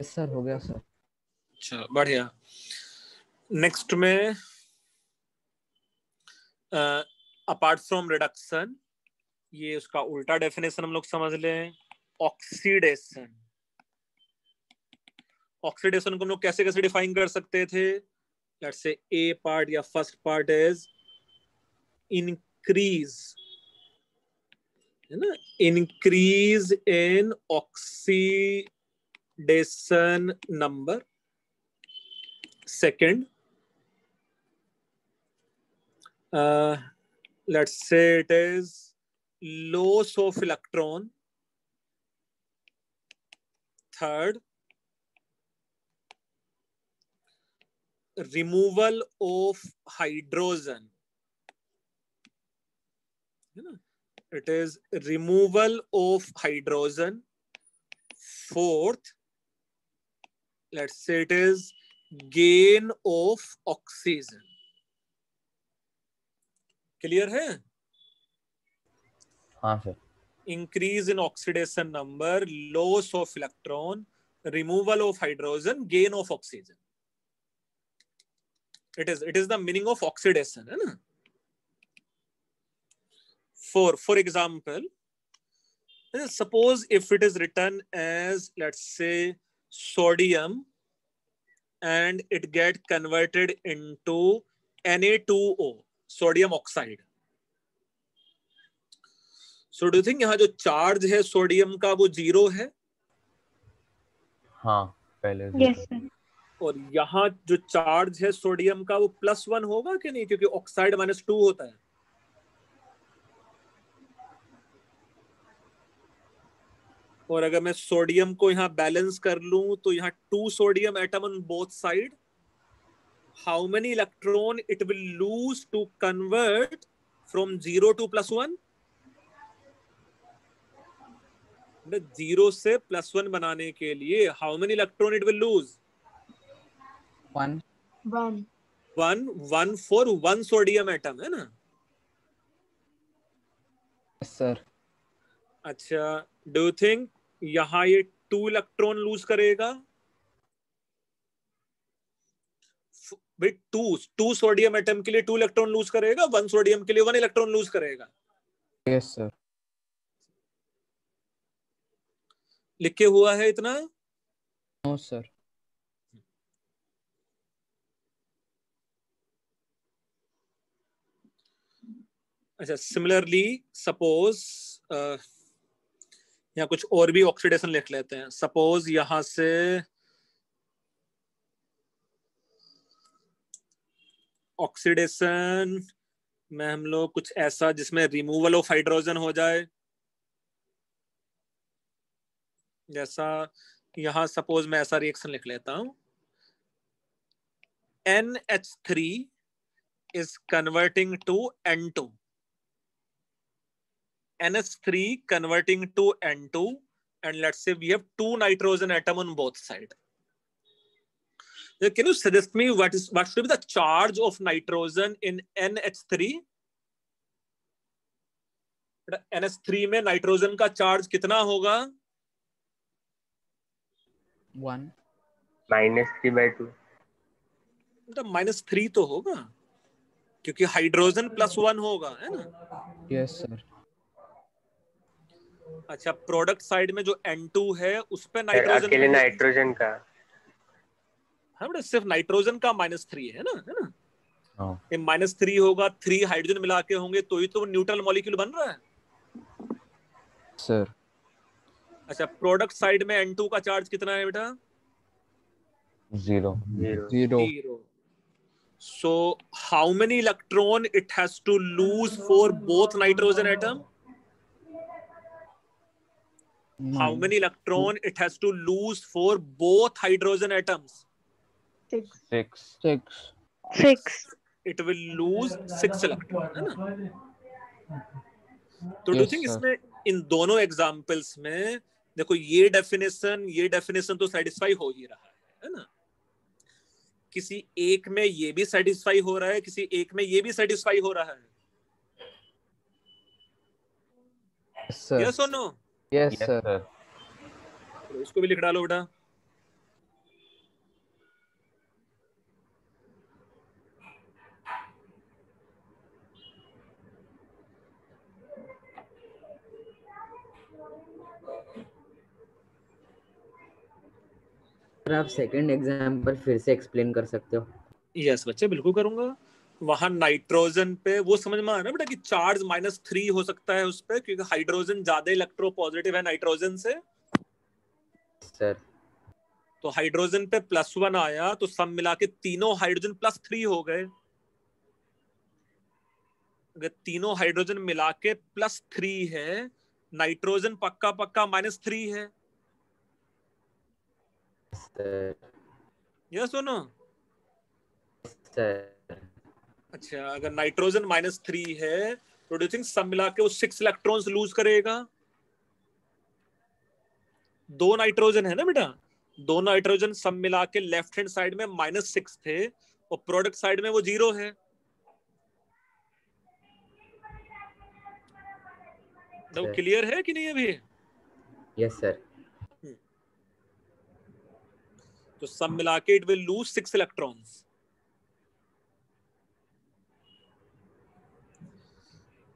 सर हो गया सर अच्छा बढ़िया। नेक्स्ट में अपार्ट फ्रॉम रिडक्शन ये उसका उल्टा डेफिनेशन हम लोग समझ लें ऑक्सीडेशन ऑक्सीडेशन को हम लोग कैसे कैसे डिफाइन कर सकते थे? let's say A part, your first part is increase. You know, increase in oxidation number. Second, uh, let's say it is loss of electron. Third, removal of hydrogen है ना? it is removal of hydrogen fourth let's say it is gain of oxygen clear है हाँ sir increase in oxidation number loss of electron removal of hydrogen gain of oxygen it is it is the meaning of oxidation है ना for for example suppose if it is written as let's say sodium and it get converted into Na2O sodium oxide so do you think यहाँ जो charge है sodium का वो zero है हाँ पहले Yes, sir. और यहाँ जो चार्ज है सोडियम का वो प्लस वन होगा कि नहीं? क्योंकि ऑक्साइड माइनस टू होता है। और अगर मैं सोडियम को यहाँ बैलेंस कर लू तो यहाँ two sodium atom on both side how many electron it will lose to convert from zero to plus one zero से प्लस वन बनाने के लिए how many electron it will lose one One. One one for one sodium atom है ना? Sir अच्छा do think यहाँ ये two electron lose करेगा? भाई टू टू सोडियम एटम के लिए टू इलेक्ट्रॉन लूज करेगा वन सोडियम के लिए वन इलेक्ट्रॉन लूज करेगा? यस सर लिख के हुआ है इतना? नो सर अच्छा सिमिलरली सपोज़ यहाँ कुछ और भी ऑक्सीडेशन लिख लेते हैं। सपोज़ यहाँ से ऑक्सीडेशन में हम लोग कुछ ऐसा जिसमें रिमूवल ऑफ़ हाइड्रोजन हो जाए। जैसा यहाँ सपोज़ मैं ऐसा रिएक्शन लिख लेता हूँ। N H three is converting to N N2. NH3 converting to N2 and let's say we have two nitrogen atom on both side. Now, Can you suggest me what is what should be the charge of nitrogen in NH3? NH3 में nitrogen का charge कितना होगा one minus three by two minus three तो होगा क्योंकि hydrogen plus one होगा है ना यस सर अच्छा प्रोडक्ट साइड में जो N2 है उस पे नाइट्रोजन अकेले नाइट्रोजन का। हाँ बेटा सिर्फ़ नाइट्रोजन का माइनस थ्री है ना है ना? हाँ। ये माइनस थ्री होगा थ्री हाइड्रोजन मिला के होंगे तो ही तो न्यूट्रल मॉलिक्यूल बन रहा है। सर अच्छा प्रोडक्ट साइड में N2 का चार्ज कितना है बेटा? Zero zero so how many electron it has to lose for both nitrogen atom how many electron it has to lose for both hydrogen atoms? Six. Six six Six. it will lose six electron है ना? तो do think. इसमें इन दोनों examples में देखो ये definition ये definition तो सेटिस्फाई हो ही रहा है है ना? किसी एक में ये भी सेटिस्फाई हो रहा है किसी एक में ये भी सेटिस्फाई हो रहा है। यस और नो यस सर इसको भी लिख डालो बेटा। आप सेकंड एग्जांपल फिर से एक्सप्लेन कर सकते हो। यस yes, बच्चे बिल्कुल करूँगा। वहाँ नाइट्रोजन पे वो समझ में आया ना बेटा कि चार्ज माइनस थ्री हो सकता है उस पे क्योंकि हाइड्रोजन ज़्यादा इलेक्ट्रो पॉजिटिव है नाइट्रोजन से। सर तो हाइड्रोजन पे प्लस वन आया तो सब मिला के तीनों हाइड्रोजन प्लस थ्री हो गए। अगर तीनों हाइड्रोजन मिला के प्लस थ्री है नाइट्रोजन पक्का पक्का माइनस थ्री है। यह सुनो। सर अच्छा अगर नाइट्रोजन माइनस थ्री है तो डू थिंक सब मिला के वो सिक्स इलेक्ट्रॉन्स लूज करेगा? दो नाइट्रोजन है ना बेटा? दो नाइट्रोजन सब मिला के लेफ़्ट हैंड साइड में माइनस सिक्स थे और प्रोडक्ट साइड में वो ज़ीरो है। तो क्लियर है कि नहीं अभी? यस सर तो सब मिला के it will lose six electrons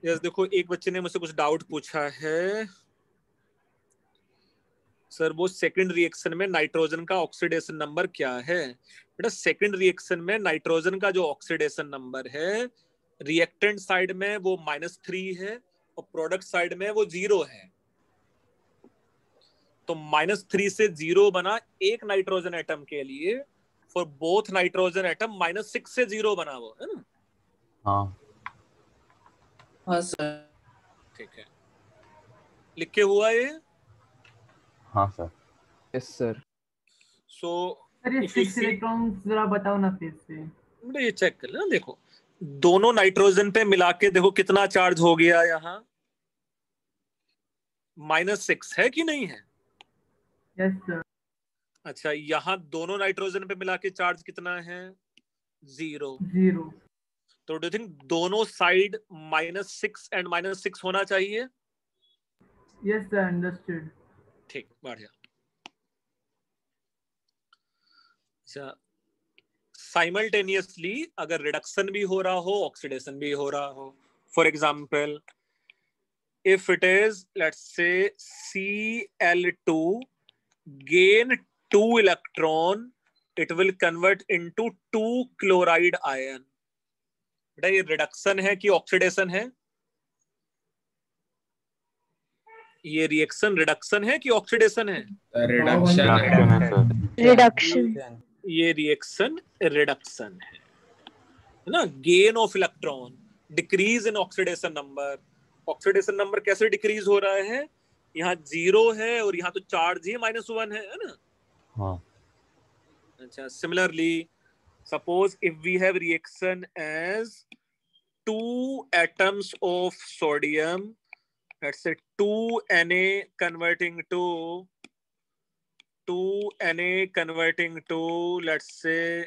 yes देखो, एक बच्चे ने मुझसे कुछ डाउट पूछा है। सर, वो सेकंड रिएक्शन में नाइट्रोजन का ऑक्सीडेशन नंबर क्या है? बेटा सेकंड रिएक्शन में नाइट्रोजन का जो ऑक्सीडेशन नंबर है रिएक्टेंट साइड में वो माइनस थ्री है और प्रोडक्ट साइड में वो ज़ीरो है। तो माइनस थ्री से ज़ीरो बना एक नाइट्रोजन एटम के लिए for both nitrogen atom minus six से ज़ीरो बना वो, है ना? हाँ। हाँ सर। ठीक है। लिख के हुआ ये? हाँ सर। यस सर सो ये सिक्स इलेक्ट्रॉन्स जरा बताओ ना फिर से। बेटा ये चेक कर लेना देखो। दोनों नाइट्रोजन पे मिला के देखो कितना चार्ज हो गया यहाँ। माइनस सिक्स है कि नहीं है? यस सर अच्छा यहाँ दोनों नाइट्रोजन पे मिला के चार्ज कितना है? ज़ीरो ज़ीरो तो डू थिंक दोनों side minus six and minus six होना चाहिए? यस अंडरस्टूड ठीक बढ़िया। अच्छा साइमल्टेनियसली अगर रिडक्शन भी हो रहा हो ऑक्सीडेशन भी हो रहा हो for example if it is let's say Cl2 gain 2 electron it will convert into 2 chloride ion. बेटा ये रिडक्शन है कि ऑक्सीडेशन है? ये रिएक्शन रिडक्शन है कि ऑक्सीडेशन है? रिडक्शन रिडक्शन ये रिएक्शन रिडक्शन है। है ना? Gain of electron decrease in oxidation number oxidation number कैसे डिक्रीज हो रहा है? यहाँ ज़ीरो है और यहाँ तो चार्ज ही माइनस वन है है ना? हाँ। अच्छा similarly suppose if we have reaction as two atoms of sodium let's say 2na converting to 2na converting to let's say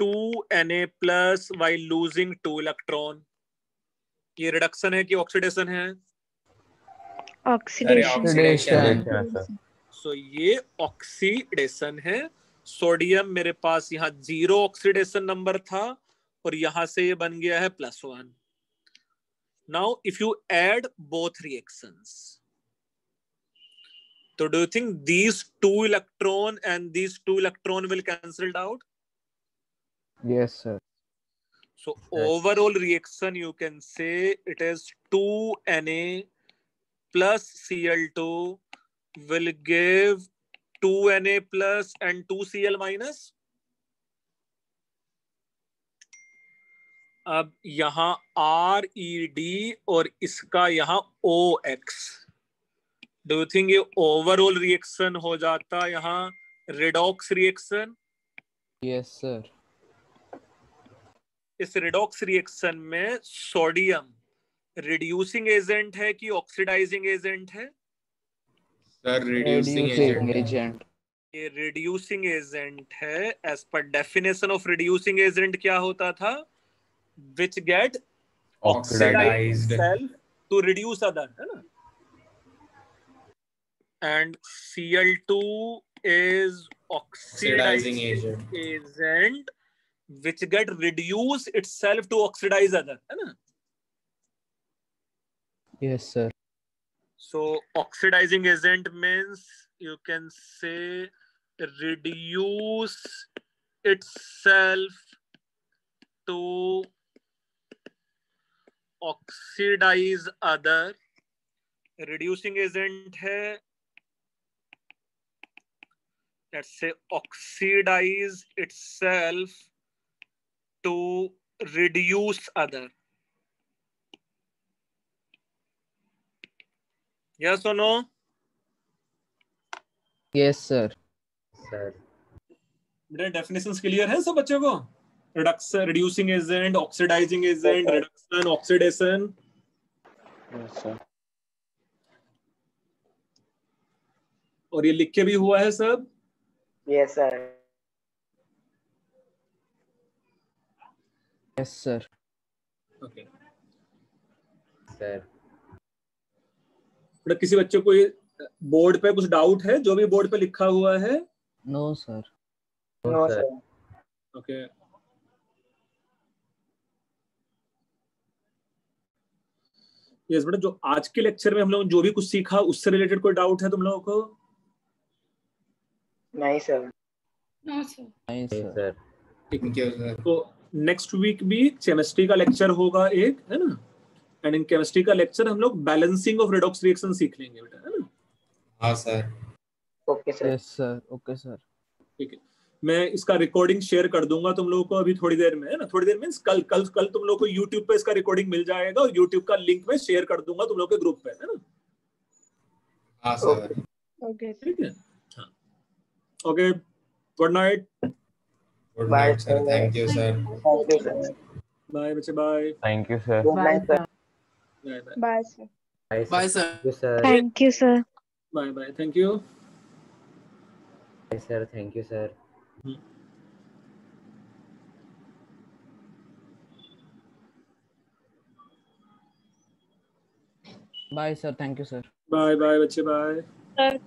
2na plus while losing two electron ये रिडक्शन है कि oxidation है oxidation so ये oxidation है sodium मेरे पास यहाँ zero oxidation number था और यहाँ से ये बन गया है plus one now if you add both reactions तो do you think these two electron and these two electron will cancelled out yes sir So overall reaction you can say it is 2Na plus Cl2 will give 2Na plus and 2Cl minus. अब यहाँ are E D और इसका यहाँ O X. Do you think ये overall reaction हो जाता यहाँ? Redox reaction yes sir इस रिडॉक्स रिएक्शन में सोडियम रिड्यूसिंग एजेंट है कि ऑक्सीडाइजिंग एजेंट है? रिड्यूसिंग एजेंट है as per definition of reducing agent क्या होता था? Which get oxidize to reduce other है ना? And C L two is oxidizing agent which get reduce itself to oxidize other है ना? Yes sir So oxidizing agent means you can say reduce itself to oxidize other. Reducing agent है let's say oxidize itself to reduce other. Yes or no? Yes sir sir बेटा definitions clear है सब बच्चों को? Reduction reducing agent oxidising agent reduction oxidation और ये लिख के भी हुआ है सब? Yes sir yes sir okay sir बेटा किसी बच्चे को ये बोर्ड पे कुछ डाउट है जो भी बोर्ड पे लिखा हुआ है? No sir no sir sir okay yes बेटा जो आज के लेक्चर में हम लोग जो भी कुछ सीखा उससे रिलेटेड कोई डाउट है तुम लोगों को? नहीं सर sir. नहीं सर सर यू सर तो नेक्स्ट वीक भी केमिस्ट्री का लेक्चर होगा एक है ना? एंड इन केमिस्ट्री का लेक्चर हम लोग बैलेंसिंग ऑफ़ रेडॉक्स रिएक्शन सीख लेंगे बेटा है ना? हाँ sir okay sir yes sir okay sir ठीक है. मैं इसका रिकॉर्डिंग शेयर कर दूँगा तुम लोगों को अभी थोड़ी देर में है ना? थोड़ी देर में कल कल कल तुम लोगों को यूट्यूब पे इसका रिकॉर्डिंग मिल जाएगा और यूट्यूब का लिंक मैं शेयर कर दूँगा तुम लोग के ग्रुप पे है ना? हाँ सर Okay. ठीक है? हाँ. Okay good night good night sir thank you sir thank you sir bye बच्चे bye thank you sir night sir bye bye bye sir thank you sir. Bye bye thank you bye sir thank you sir bye sir thank you sir bye bye बच्चे bye Sir,